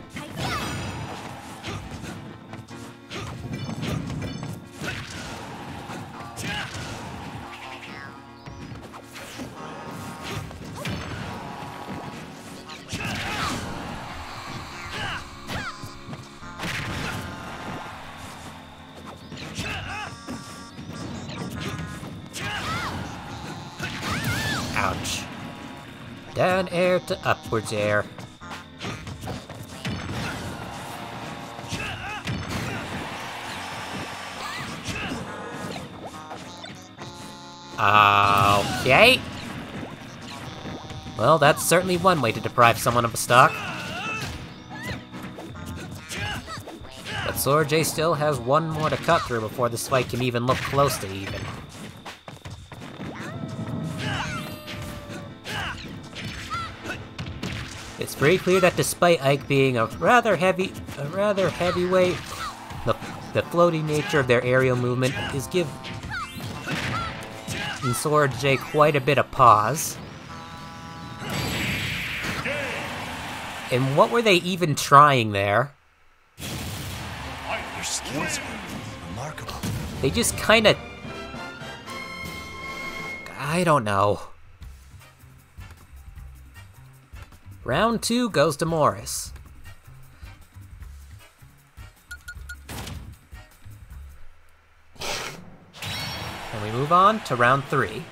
Air to upwards air. Okay. Well, that's certainly one way to deprive someone of a stock. But Sora J still has one more to cut through before this fight can even look close to even. Pretty clear that despite Ike being a rather heavy, a rather heavyweight, the the floaty nature of their aerial movement is give and Sora J quite a bit of pause. And what were they even trying there? Your skills were remarkable. They just kind of. I don't know. Round two goes to Morris. And we move on to round three.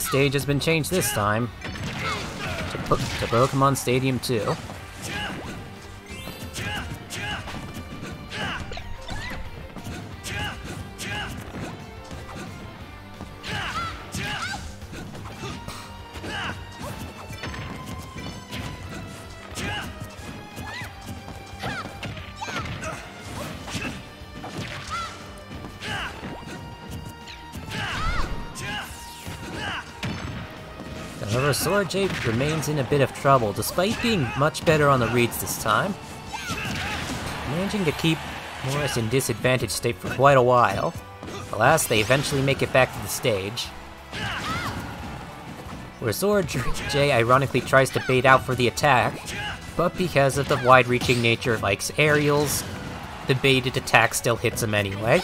The stage has been changed this time. To, po- to Pokemon Stadium 2. However, J remains in a bit of trouble, despite being much better on the reads this time. Managing to keep Morris in disadvantaged state for quite a while. Alas, they eventually make it back to the stage. Where Sora J ironically tries to bait out for the attack, but because of the wide-reaching nature of Ike's aerials, the baited attack still hits him anyway.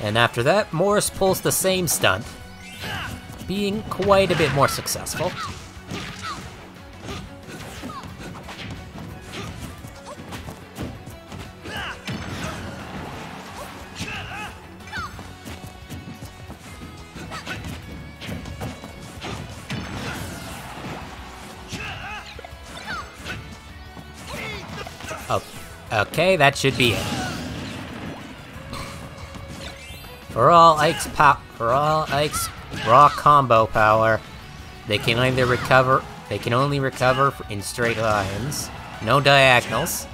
And after that, Morris pulls the same stunt, being quite a bit more successful. Oh, okay, that should be it. For all Ike's pop, for all Ike's raw combo power, they can either recover, they can only recover in straight lines, no diagonals.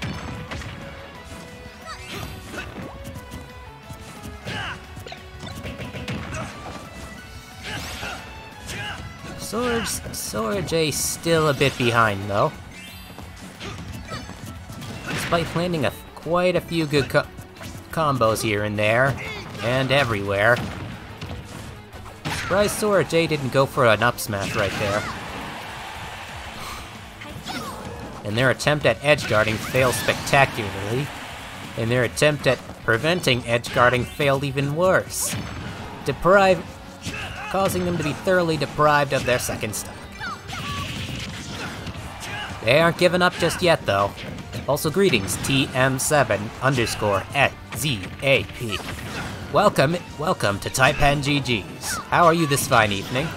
Sora, Sora J still a bit behind though. Despite landing a quite a few good co combos here and there, and everywhere. Surprised Sora J didn't go for an up smash right there. And their attempt at edge guarding failed spectacularly, and their attempt at preventing edge guarding failed even worse. Deprive causing them to be thoroughly deprived of their second stock. They aren't giving up just yet, though. Also, greetings, TM7 underscore at ZAP. Welcome, welcome to Taipan GG's. How are you this fine evening?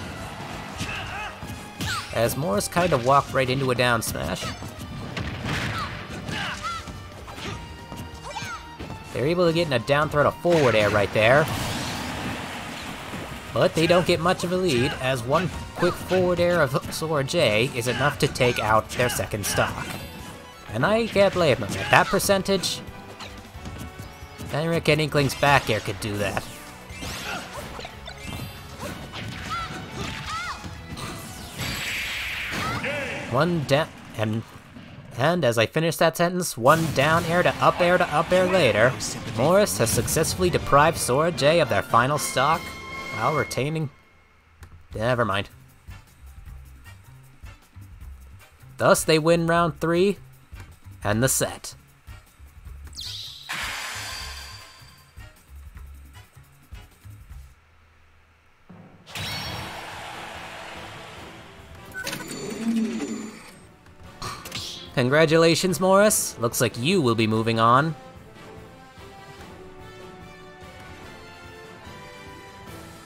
As Morris kind of walked right into a down smash. They're able to get in a down throw to forward air right there. But they don't get much of a lead, as one quick forward air of Sora J is enough to take out their second stock. And I can't blame them. At that percentage, Henrik and Inkling's back air could do that. One down, and and as I finish that sentence, one down air to up air to up air later, Morris has successfully deprived Sora J of their final stock while retaining. Never mind. Thus, they win round three and the set. Congratulations, Morris. Looks like you will be moving on.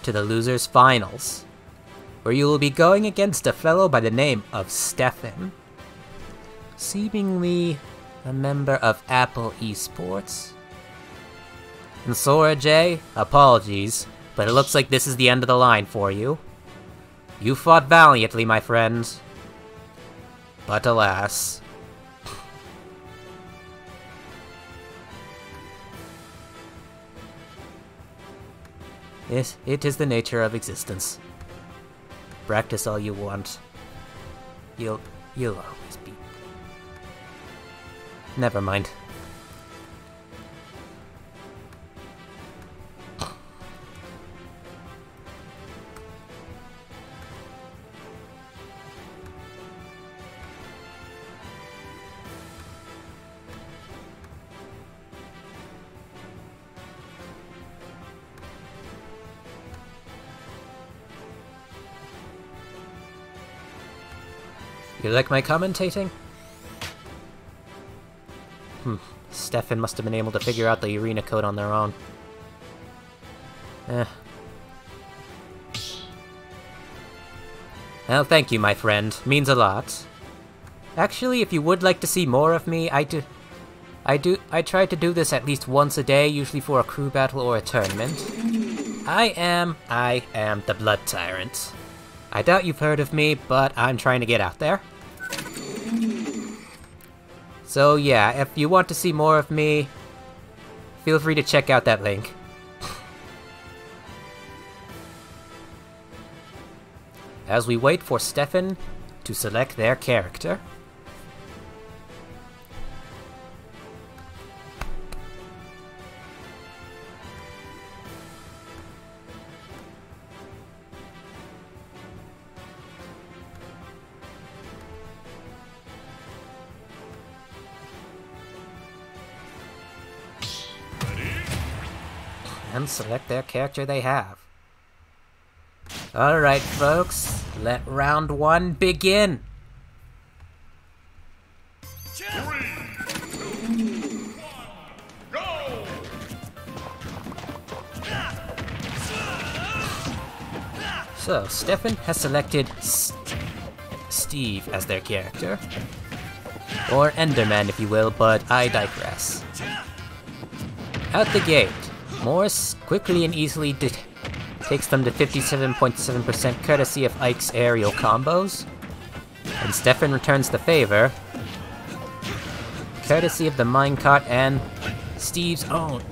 To the losers finals, where you will be going against a fellow by the name of Stefan. Seemingly a member of Apple Esports. And Sora J, apologies, but it looks like this is the end of the line for you. You fought valiantly, my friends. But alas, It, it is the nature of existence. Practice all you want. You'll, you'll always be. Never mind. You like my commentating? Hmm. Stefan must have been able to figure out the arena code on their own. Eh. Well, thank you, my friend. Means a lot. Actually, if you would like to see more of me, I do... I do... I try to do this at least once a day, usually for a crew battle or a tournament. I am... I am the Blood Tyrant. I doubt you've heard of me, but I'm trying to get out there. So yeah, if you want to see more of me, feel free to check out that link. As we wait for Stefan to select their character. And select their character they have. Alright, folks, let round one begin! Three, two, one, go! So, Stefan has selected Steve as their character. Or Enderman, if you will, but I digress. Out the gate, Morris quickly and easily takes them to 57.7% courtesy of Ike's aerial combos. And Stefan returns the favor, courtesy of the minecart and Steve's own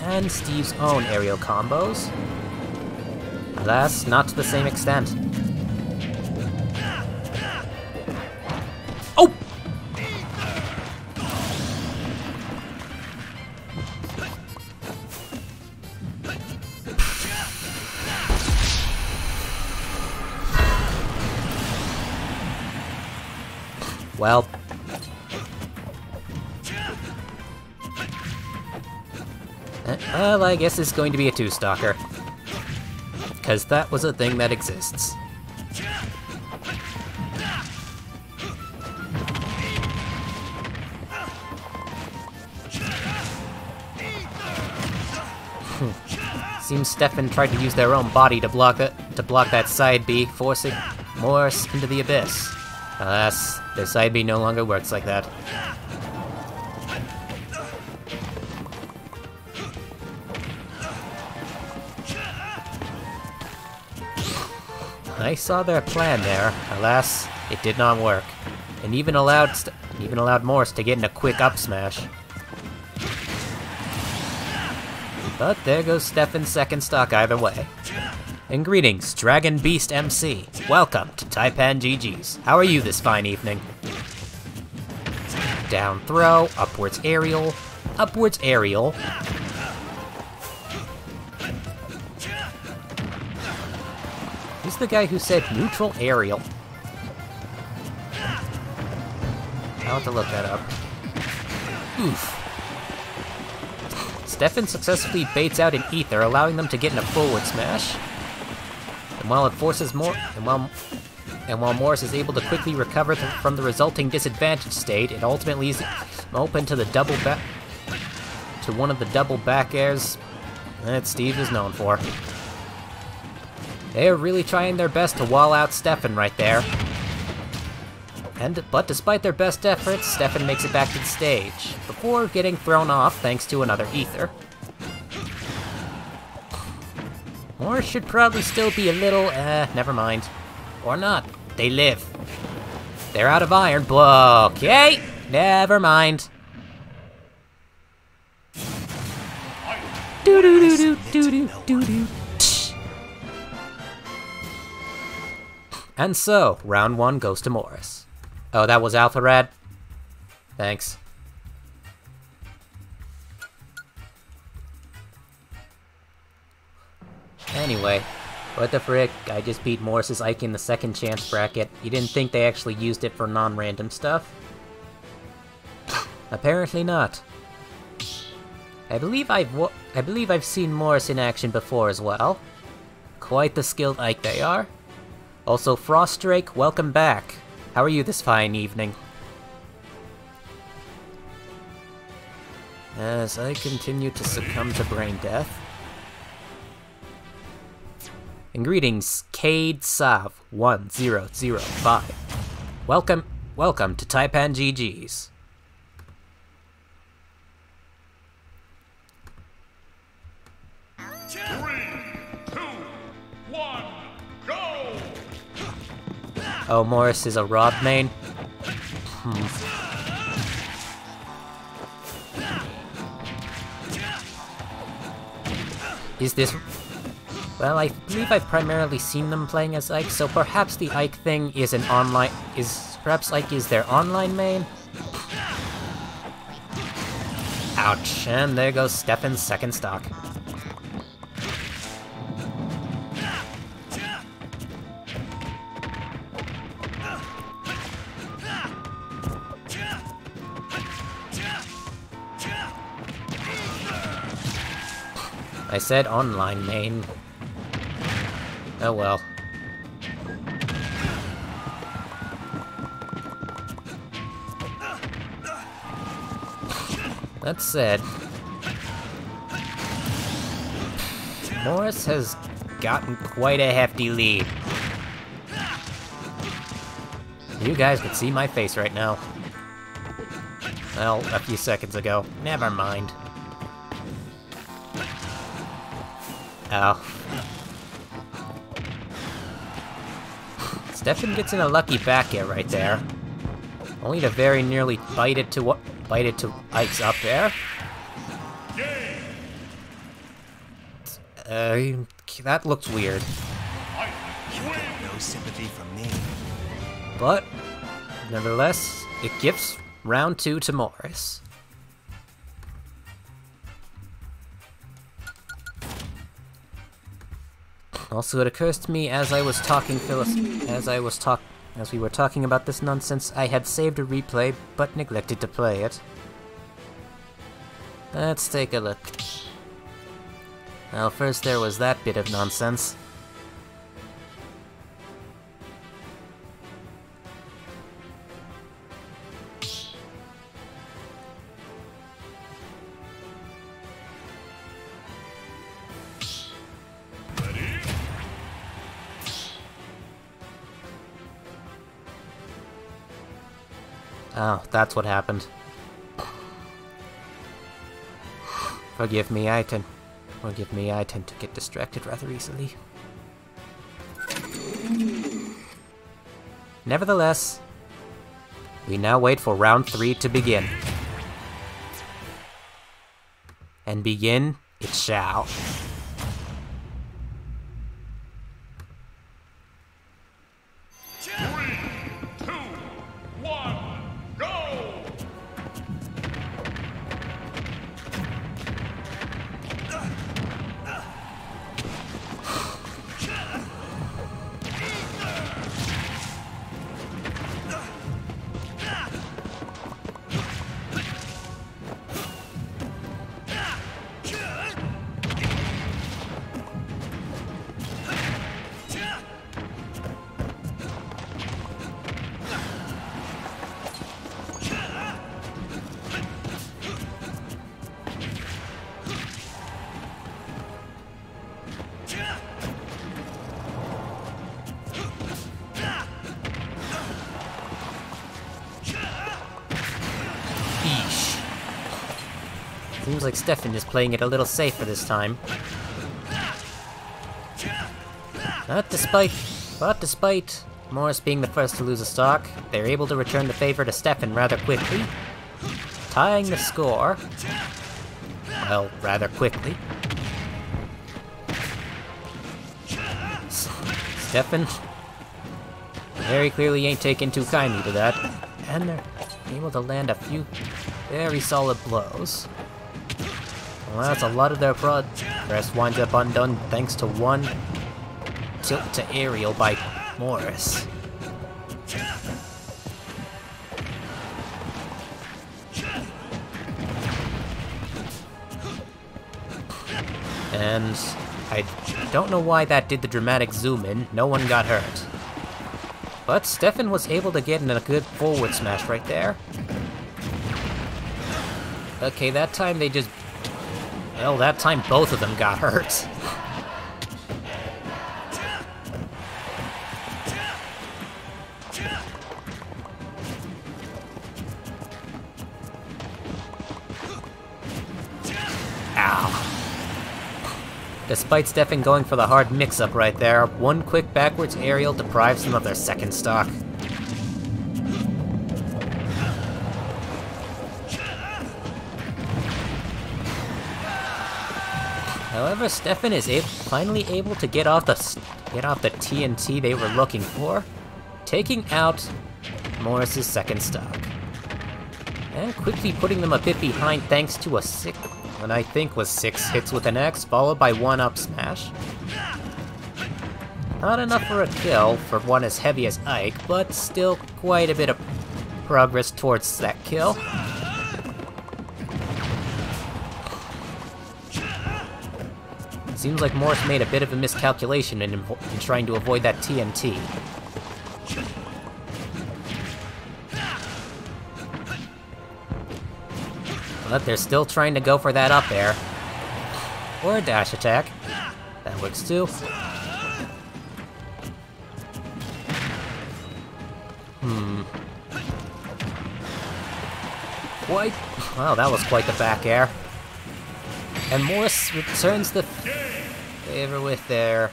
and Steve's own aerial combos. Alas, not to the same extent. Well. Uh, Well, I guess it's going to be a two-stalker. Because that was a thing that exists. Hmm. Seems Stefan tried to use their own body to block it, to block that side B, forcing Morris into the abyss. Alas, their side B no longer works like that. I saw their plan there. Alas, it did not work, and even allowed even allowed Morris to get in a quick up smash. But there goes Stefan's second stock either way. And greetings, Dragon Beast MC. Welcome to Taipan GG's. How are you this fine evening? Down throw, upwards aerial, upwards aerial. Who's the guy who said neutral aerial? I'll have to look that up. Oof. Stefan successfully baits out an Aether, allowing them to get in a forward smash. And while it forces more, and while and while Morris is able to quickly recover th from the resulting disadvantage state, it ultimately is open to the double back to one of the double back airs that Steve is known for. They are really trying their best to wall out Stefan right there. And but despite their best efforts, Stefan makes it back to the stage before getting thrown off thanks to another Aether. Or should probably still be a little, uh, never mind. Or not. They live. They're out of iron. Okay. Never mind. Do do do do do do do. And so, round one goes to Morris. Oh, that was Alpha Rad? Thanks. Anyway, what the frick, I just beat Morris's Ike in the second chance bracket. You didn't think they actually used it for non-random stuff? (laughs) Apparently not. I believe I've I believe I've seen Morris in action before as well. Quite the skilled Ike they are. Also, Frostdrake, welcome back. How are you this fine evening? As I continue to succumb to brain death. And greetings, Cade Sav 1005. Welcome, welcome to Taipan GG's. Three, two, one, go! Oh, Morris is a Rob main? Hmm. Is this... Well, I believe I've primarily seen them playing as Ike, so perhaps the Ike thing is an online... is... perhaps Ike is their online main? Ouch, and there goes Stefan's second stock. I said online main. Oh well. That said, Morris has gotten quite a hefty lead. You guys could see my face right now. Well, a few seconds ago. Never mind. Ow. Stefan gets in a lucky back air right there. Only to very nearly bite it to what bite it to Ike's up there. Uh, that looks weird. No sympathy from me. But, nevertheless, it gives round two to Morris. Also, it occurs to me as I was talking, Phyllis, as I was talk, as we were talking about this nonsense, I had saved a replay, but neglected to play it. Let's take a look. Well, first there was that bit of nonsense. Oh, that's what happened. Forgive me, I tend... Forgive me, I tend to get distracted rather easily. Nevertheless, we now wait for round three to begin. And begin it shall. Stefan is playing it a little safer this time. But despite, but despite Morris being the first to lose a stock, they're able to return the favor to Stefan rather quickly, tying the score. Well, rather quickly. Stefan very clearly ain't taking too kindly to that, and they're able to land a few very solid blows. Well, that's a lot of their progress winds up undone thanks to one tilt to aerial by Morris. And I don't know why that did the dramatic zoom in, no one got hurt. But Stefan was able to get in a good forward smash right there. Okay, that time they just... Well, that time both of them got hurt. Ow. Despite Stefan going for the hard mix-up right there, one quick backwards aerial deprives them of their second stock. However, Stefan is finally able to get off the get off the TNT they were looking for, taking out Morris's second stock, and quickly putting them a bit behind thanks to a six, what I think was six hits with an X, followed by one up smash. Not enough for a kill for one as heavy as Ike, but still quite a bit of progress towards that kill. Seems like Morris made a bit of a miscalculation in, in trying to avoid that TNT. But they're still trying to go for that up air. Or a dash attack. That works too. Hmm. Quite. Wow, that was quite the back air. And Morris returns the with their...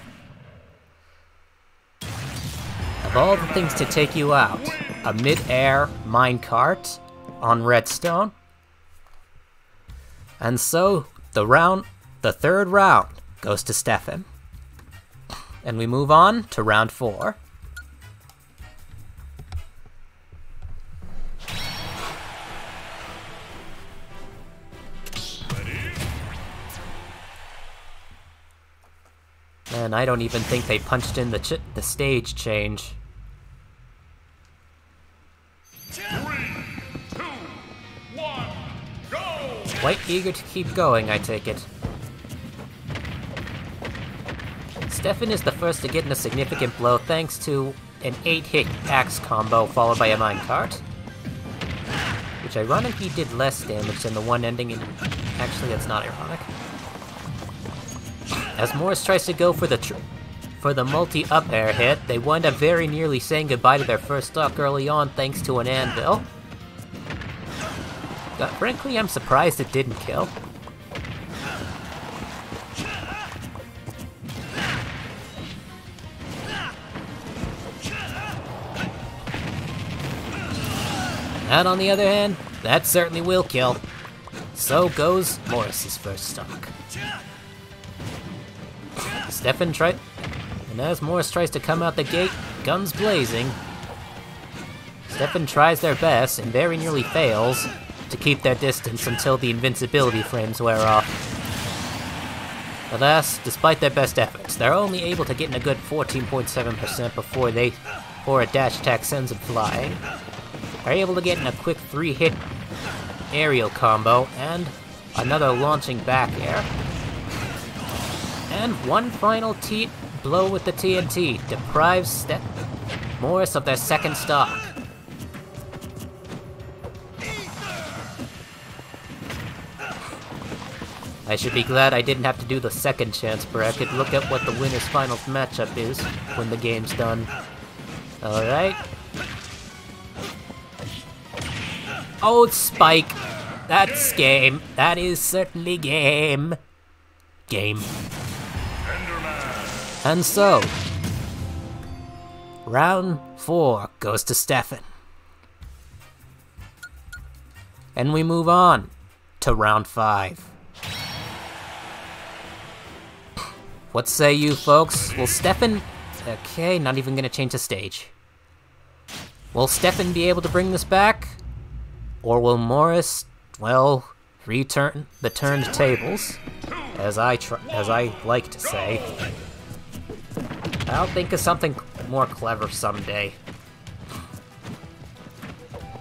Of all the things to take you out, a mid-air minecart on redstone. And so, the round, the third round, goes to Stefan. And we move on to round four. And I don't even think they punched in the the stage change. Quite eager to keep going, I take it. Stefan is the first to get in a significant blow thanks to an 8-hit axe combo followed by a minecart. Which ironically did less damage than the one ending in... Actually, that's not ironic. As Morris tries to go for the for the multi-up air hit, they wind up very nearly saying goodbye to their first stock early on thanks to an anvil. But frankly, I'm surprised it didn't kill. That, on the other hand, that certainly will kill. So goes Morris's first stock. Stefan tried, and as Morris tries to come out the gate, guns blazing, Stefan tries their best and very nearly fails to keep their distance until the invincibility frames wear off. Alas, despite their best efforts, they're only able to get in a good 14.7% before they, before a dash attack sends them flying. Are able to get in a quick three-hit aerial combo and another launching back air. And one final T blow with the TNT deprives Ste Morris of their second stock. I should be glad I didn't have to do the second chance bracket. Look at what the winner's finals matchup is when the game's done. Alright. Oh, Spike. That's game. That is certainly game. Game. And so, round four goes to Stefan. And we move on to round five. What say you folks? Will Stefan... Okay, not even gonna change the stage. Will Stefan be able to bring this back? Or will Morris, well, return the turned tables? As I as I like to say. I'll think of something more clever someday.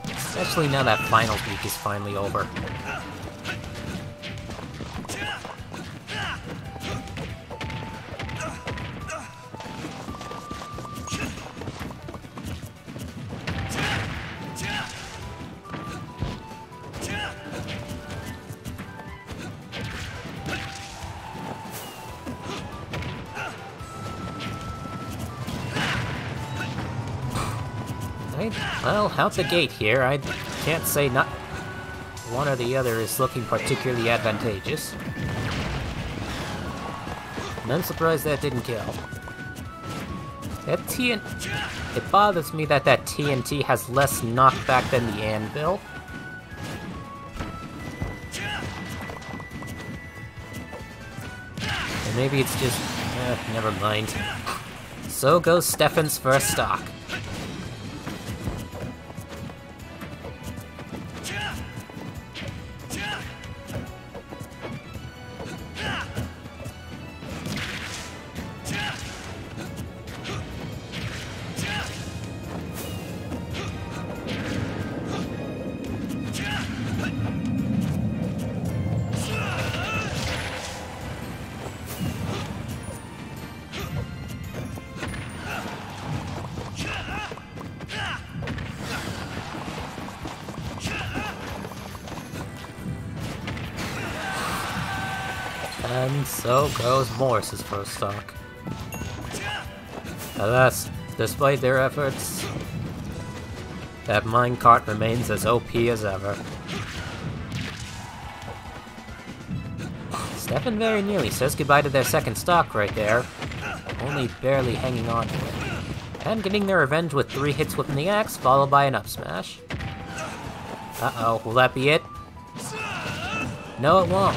Especially now that finals week is finally over. Well, out the gate here, I can't say not one or the other is looking particularly advantageous. And surprised that didn't kill. That TNT... It bothers me that that TNT has less knockback than the anvil. And maybe it's just... Eh, never mind. So goes Stefan's first stock. So goes Morris's first stock. Alas, despite their efforts, that minecart remains as OP as ever. Stefan very nearly says goodbye to their second stock right there, only barely hanging on to it. And getting their revenge with three hits with the axe, followed by an up smash. Uh-oh, will that be it? No, it won't.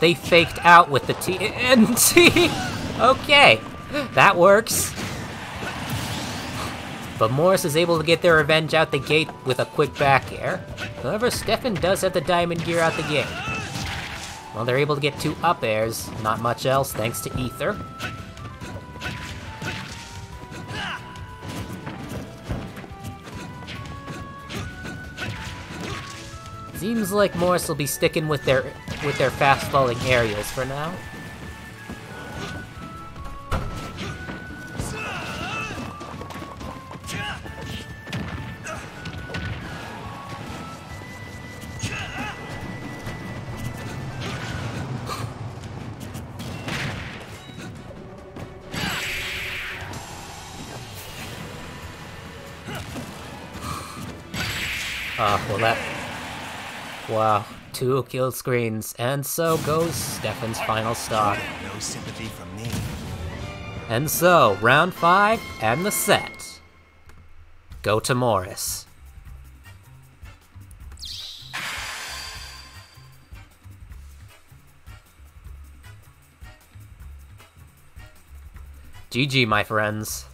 They faked out with the TNT. (laughs) okay, that works. But Morris is able to get their revenge out the gate with a quick back air. However, Stefan does have the diamond gear out the gate. Well, they're able to get two up airs, not much else thanks to Aether. Seems like Morris will be sticking with their with their fast falling aerials for now. Ah, uh, well that... Wow, two kill screens, and so goes Stefan's final stock. No sympathy from me. And so, round five, and the set. Go to Morris. GG, my friends.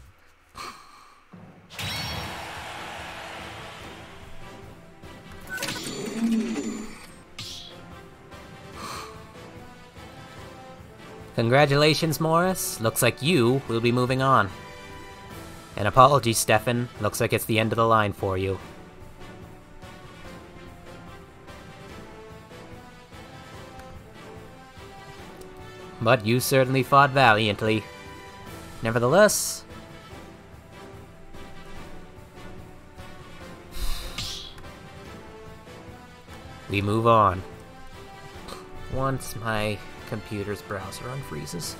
Congratulations, Morris. Looks like you will be moving on. An apology, Stefan. Looks like it's the end of the line for you. But you certainly fought valiantly. Nevertheless... We move on. Once my computer's browser unfreezes.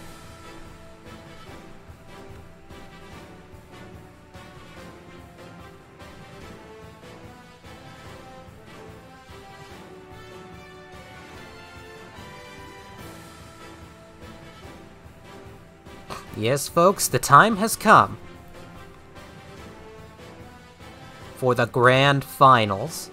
Yes, folks, the time has come for the grand finals.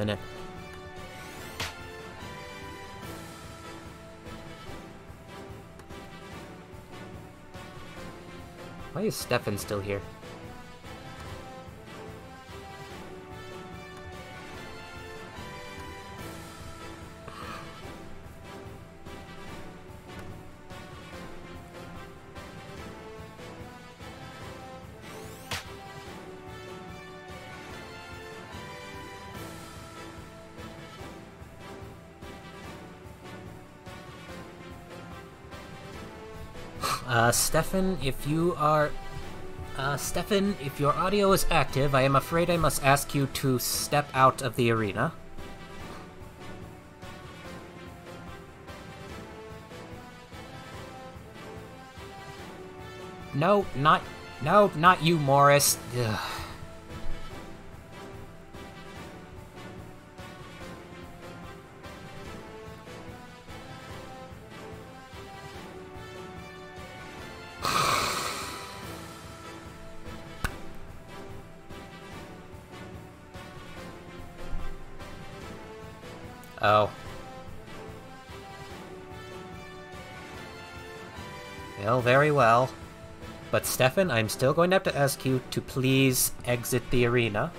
Minute. Why is Stefan still here? Uh, Stefan, if you are... Uh, Stefan, if your audio is active, I am afraid I must ask you to step out of the arena. No, not... No, not you, Morris. Ugh. Stefan, I'm still going to have to ask you to please exit the arena.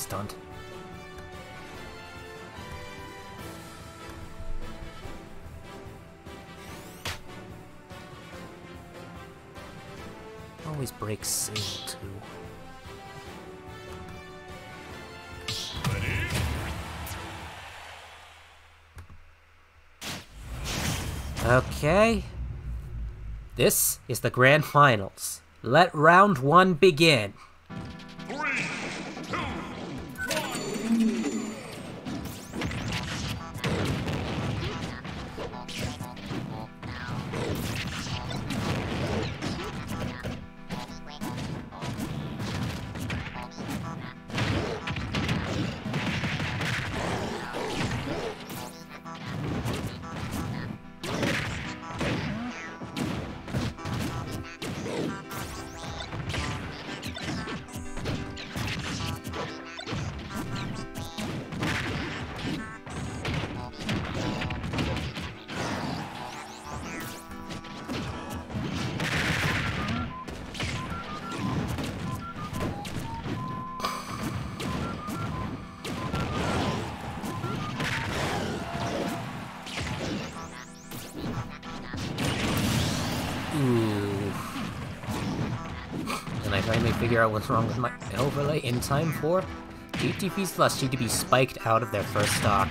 Stunt. Always breaks Sail too. Okay. This is the grand finals. Let round one begin. Wrong with my overlay in time for GTP Slushy to be spiked out of their first stock.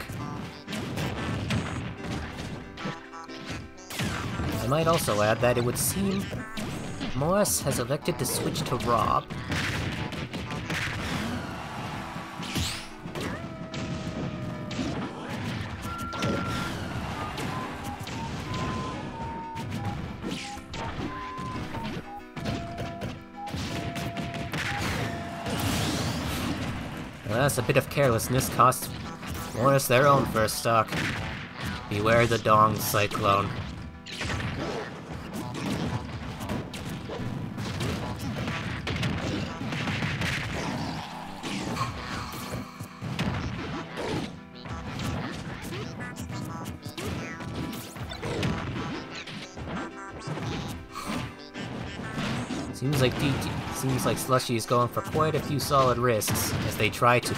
I might also add that it would seem Morris has elected to switch to Rob. A bit of carelessness cost Morris their own first stock. Beware the Dong Cyclone. Seems like Slushy is going for quite a few solid risks as they try to.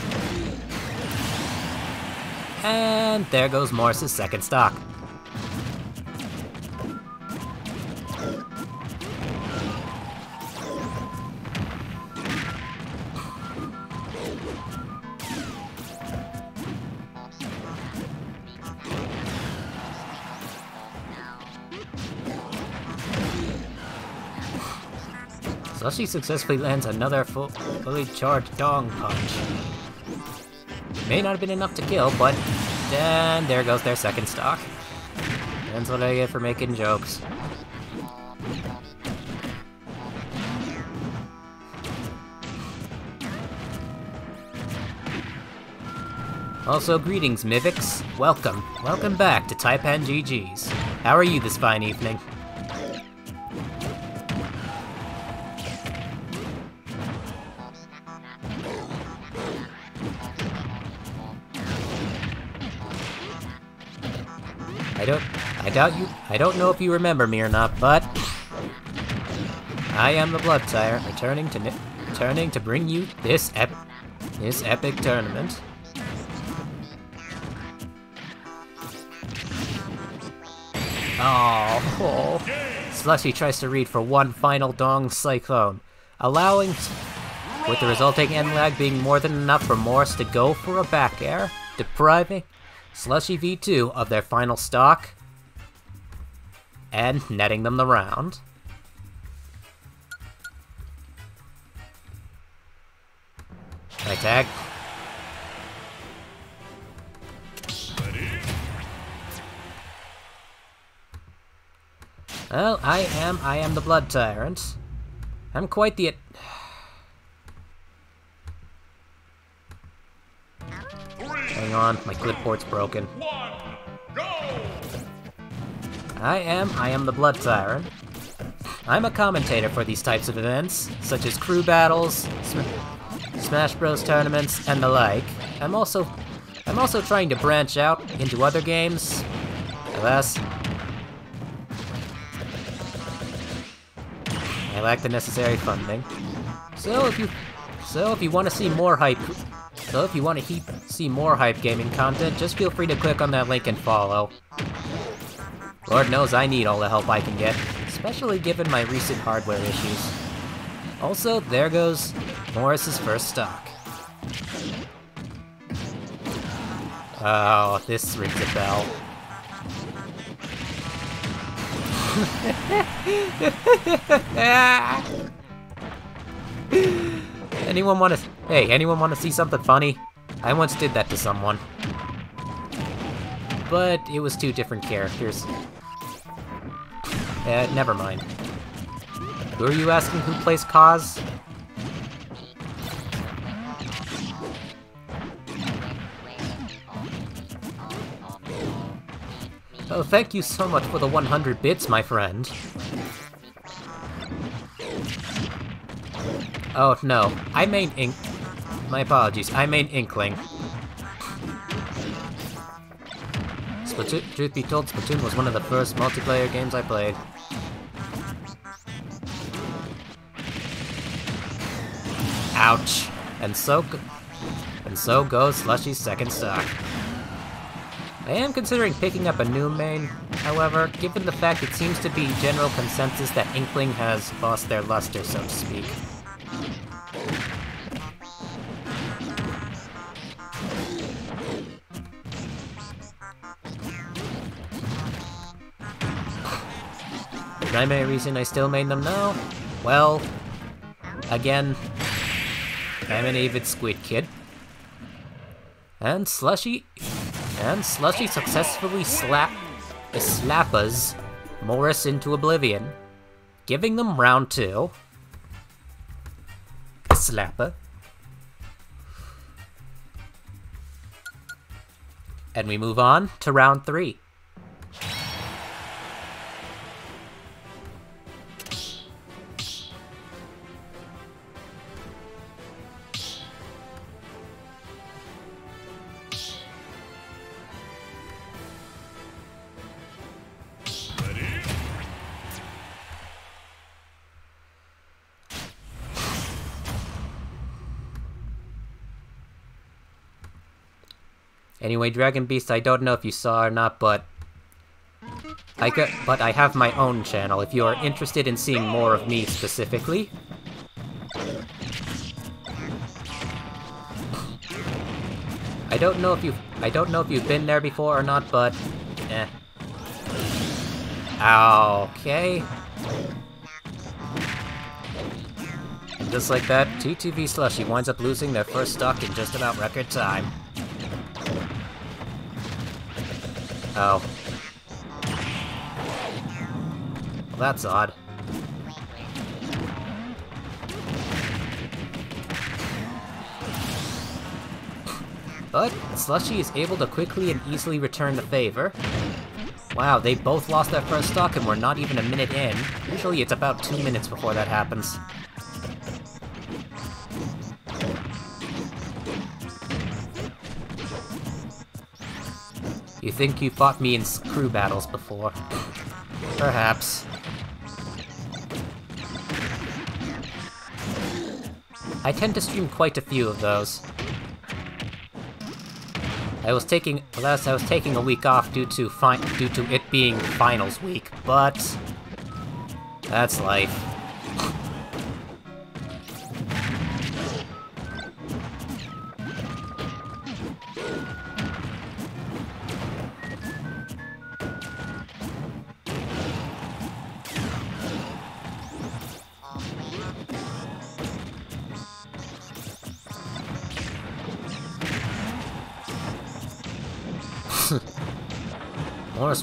And there goes Morris's second stock. Slushy successfully lands another full, fully charged Dong Punch. May not have been enough to kill, but then there goes their second stock. That's what I get for making jokes. Also, greetings, Mivix. Welcome. Welcome back to Taipan GG's. How are you this fine evening? Doubt you, I don't know if you remember me or not, but I am the Blood Tyrant, returning to, returning to bring you this ep, this epic tournament. Oh, (laughs) Slushy tries to read for one final Dong Cyclone, allowing, with the resulting end lag being more than enough for Morris to go for a back air, depriving Slushy V2 of their final stock, and netting them the round. Right tag. Well, I am, I am the Blood Tyrant. I'm quite the... (sighs) Hang on, my clipboard's broken. one! I am, I am the Blood Tyrant. I'm a commentator for these types of events, such as crew battles, Sm- Smash Bros. tournaments, and the like. I'm also, I'm also trying to branch out into other games. Alas, I lack the necessary funding. So if you, So if you want to see more hype, so if you want to see more hype gaming content, just feel free to click on that link and follow. Lord knows I need all the help I can get, especially given my recent hardware issues. Also, there goes Morris's first stock. Oh, this rings a bell. (laughs) anyone want to... Hey, anyone want to see something funny? I once did that to someone. But it was two different characters. Eh, never mind. Who are you asking who plays Kaz? Oh, thank you so much for the 100 bits, my friend. Oh, no. I main Ink... My apologies. I main Inkling. Splatoon, truth be told, Splatoon was one of the first multiplayer games I played. Ouch. And so... And so goes Slushy's second stock. I am considering picking up a new main, however, given the fact it seems to be general consensus that Inkling has lost their luster, so to speak. Primary reason I still main them now? Well, again, I'm an avid Squid Kid. And Slushy and Slushy successfully slap slappers Morris into oblivion, giving them round two. Slapper. And we move on to round three. Anyway, Dragon Beast, I don't know if you saw or not, but I got, but I have my own channel if you are interested in seeing more of me specifically. I don't know if you've I don't know if you've been there before or not, but eh. Okay. And just like that, TTV Slushy winds up losing their first stock in just about record time. Oh. Well, that's odd. But Slushy is able to quickly and easily return the favor. Wow, they both lost their first stock and we're not even a minute in. Usually it's about two minutes before that happens. You think you fought me in crew battles before? Perhaps. I tend to stream quite a few of those. I was taking last I was taking a week off due to due to it being finals week, but that's life.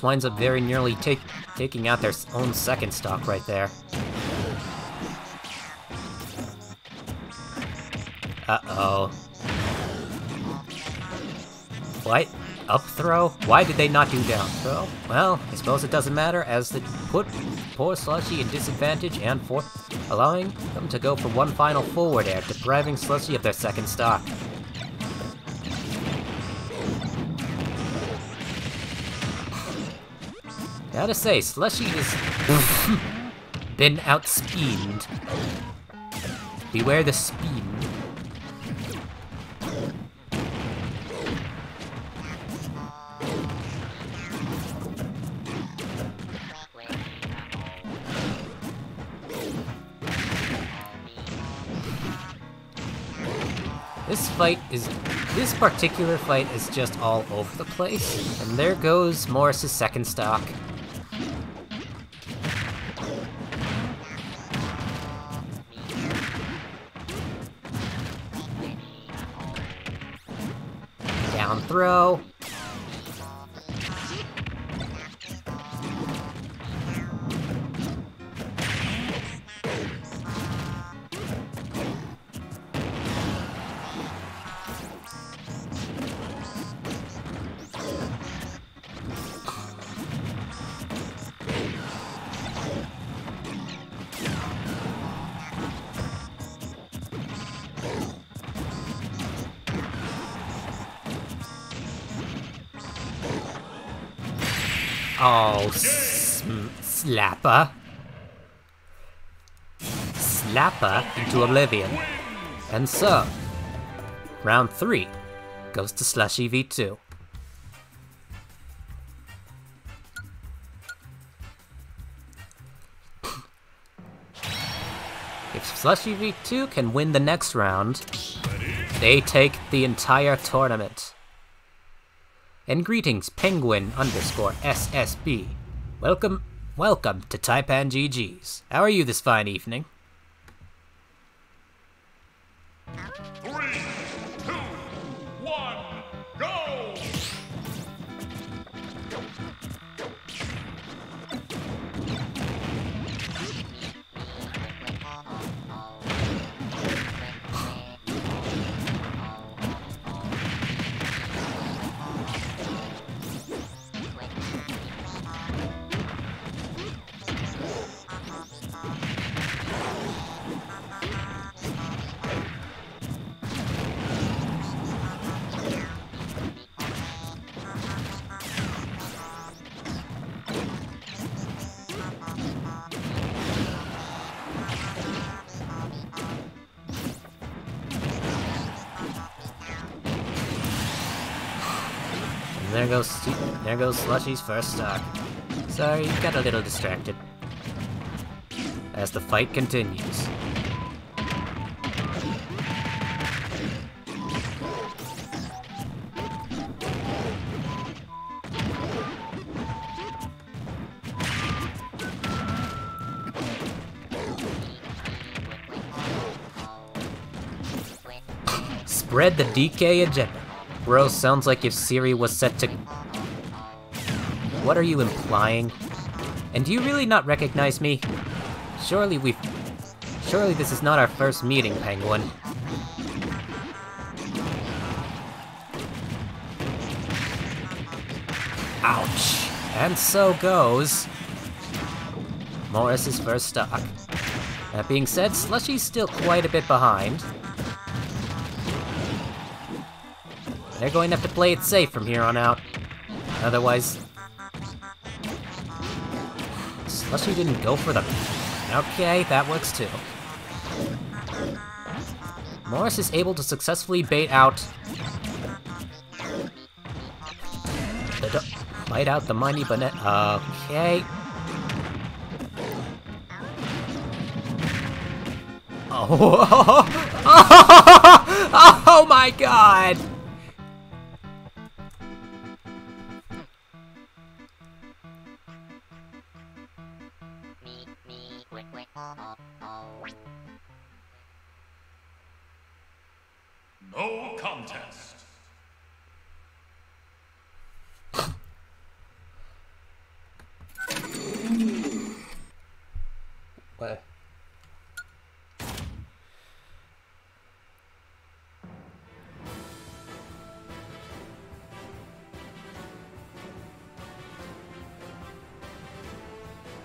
Winds up very nearly take, taking out their own second stock right there. Uh-oh. What? Up throw? Why did they not do down throw? Well, I suppose it doesn't matter, as they put poor Slushy in disadvantage and for allowing them to go for one final forward air, depriving Slushy of their second stock. Gotta say, Slushy has been outspeed. Beware the speed. This fight is... This particular fight is just all over the place. And there goes Morris's second stock. Down slapper. Slapper into oblivion. And so, round three goes to Slushy V2. (clears throat) If Slushy V2 can win the next round, they take the entire tournament. And greetings, Penguin underscore SSB. Welcome, welcome to Taipan GG's. How are you this fine evening? Three, two, goes there goes Slushy's first stock. Sorry, got a little distracted. As the fight continues. Spread the DK agenda. Bro, sounds like if Siri was set to. What are you implying? And do you really not recognize me? Surely we've. Surely this is not our first meeting, Penguin. Ouch! And so goes. Morris's first stock. That being said, Slushy's still quite a bit behind. They're going to have to play it safe from here on out. Otherwise... Slushy didn't go for the... Okay, that works too. Morris is able to successfully bait out... Bite out the mighty bonnet. Okay. (laughs) Oh, (laughs) oh my god!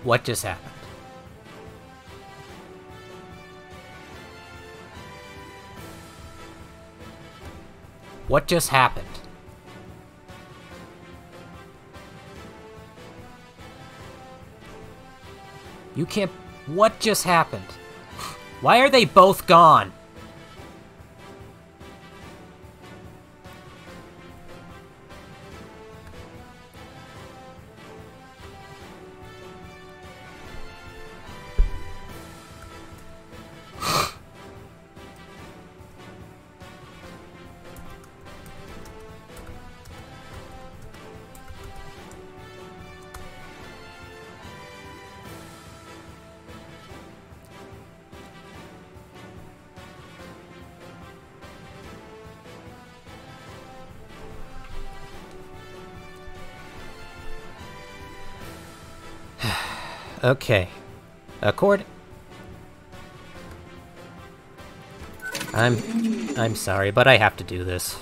What just happened? What just happened? You can't. What just happened? Why are they both gone? Okay. Accord. I'm I'm sorry, but I have to do this.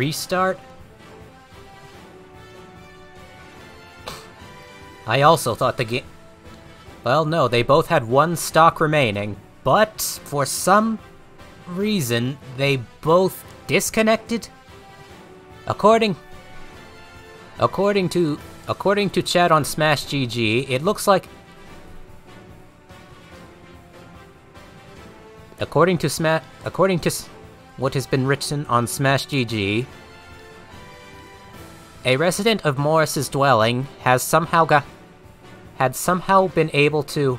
Restart? I also thought the game... Well, no, they both had one stock remaining, but for some reason, they both disconnected? According... According to... According to chat on Smash GG, it looks like... According to Smash... According to... What has been written on Smash GG, a resident of Morris's dwelling has somehow got... had somehow been able to...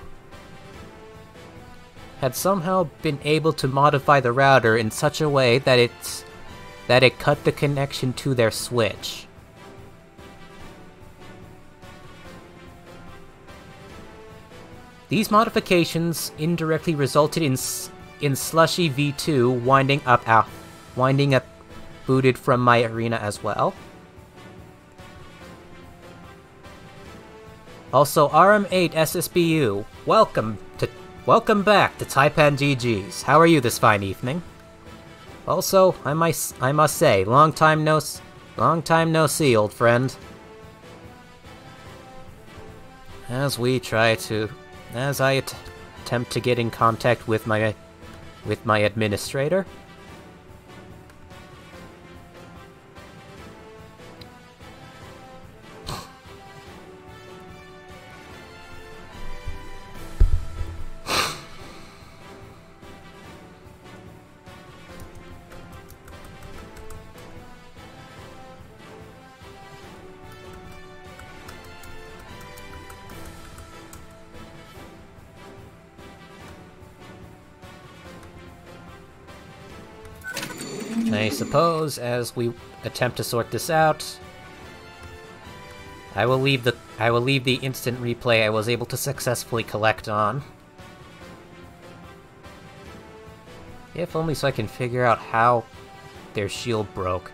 had somehow been able to modify the router in such a way that it's... that it cut the connection to their switch. These modifications indirectly resulted in in Slushy V2 winding up out, winding up booted from my arena as well. Also, RM8 SSBU, welcome to welcome back to Taipan GG's. How are you this fine evening? Also, I must I must say, long time no long time no see, old friend. As we try to as I attempt to get in contact with my with my administrator. As we attempt to sort this out, I will leave the I will leave the instant replay I was able to successfully collect on. If only so I can figure out how their shield broke.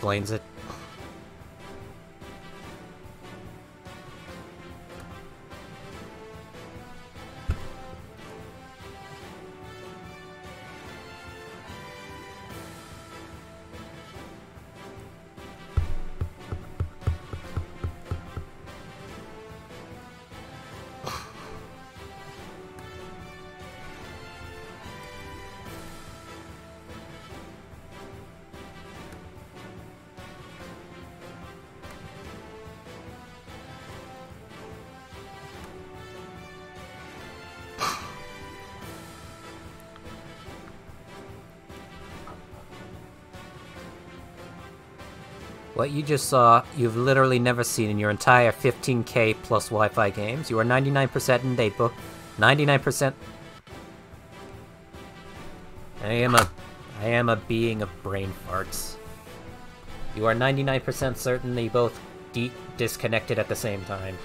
Explains it. What you just saw, you've literally never seen in your entire 15k plus Wi-Fi games. You are 99% in book. 99%. I am a, I am a being of brain farts. You are 99% certain they both disconnected at the same time.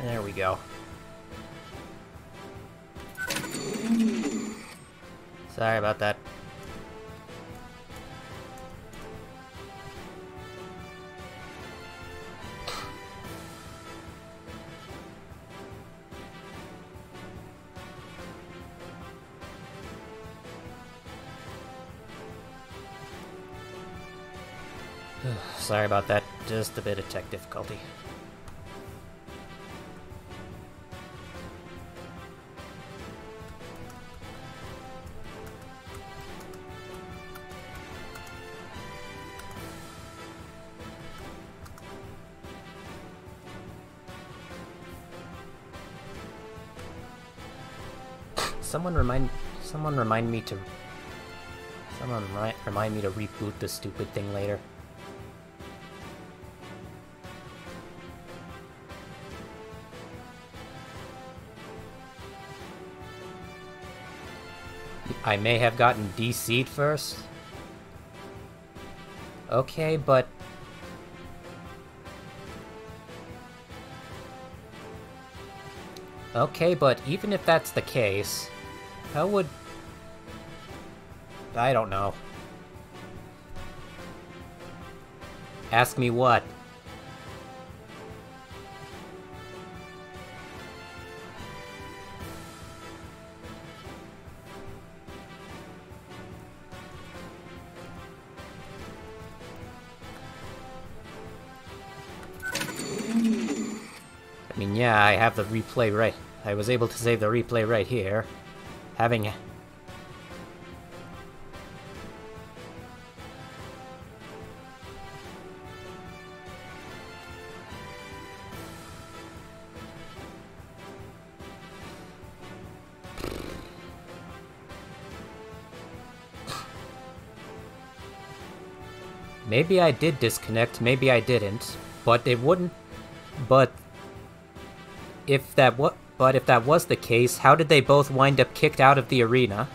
There we go. Sorry about that. (sighs) Sorry about that. Just a bit of tech difficulty. Someone remind someone remind me to someone ri remind me to reboot the stupid thing later. I may have gotten DC'd first. Okay, but... Okay, but even if that's the case, how would... I don't know. Ask me what? I mean, yeah, I have the replay right. I was able to save the replay right here. Having... Maybe I did disconnect, maybe I didn't, but it wouldn't... But... If that what but if that was the case, how did they both wind up kicked out of the arena?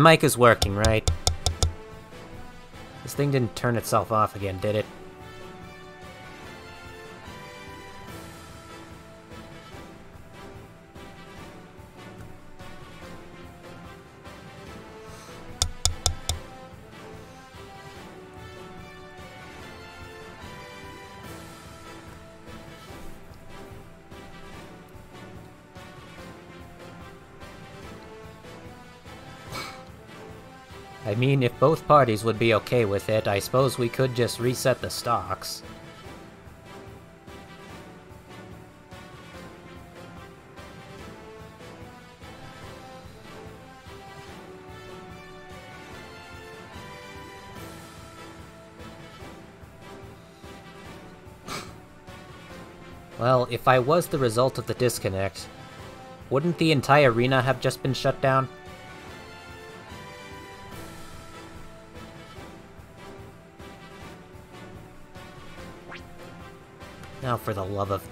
My mic is working, right? This thing didn't turn itself off again, did it? Parties would be okay with it, I suppose we could just reset the stocks. Well, if I was the result of the disconnect, wouldn't the entire arena have just been shut down? For the love of...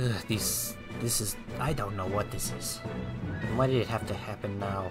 Ugh. This is. I don't know what this is. Why did it have to happen now?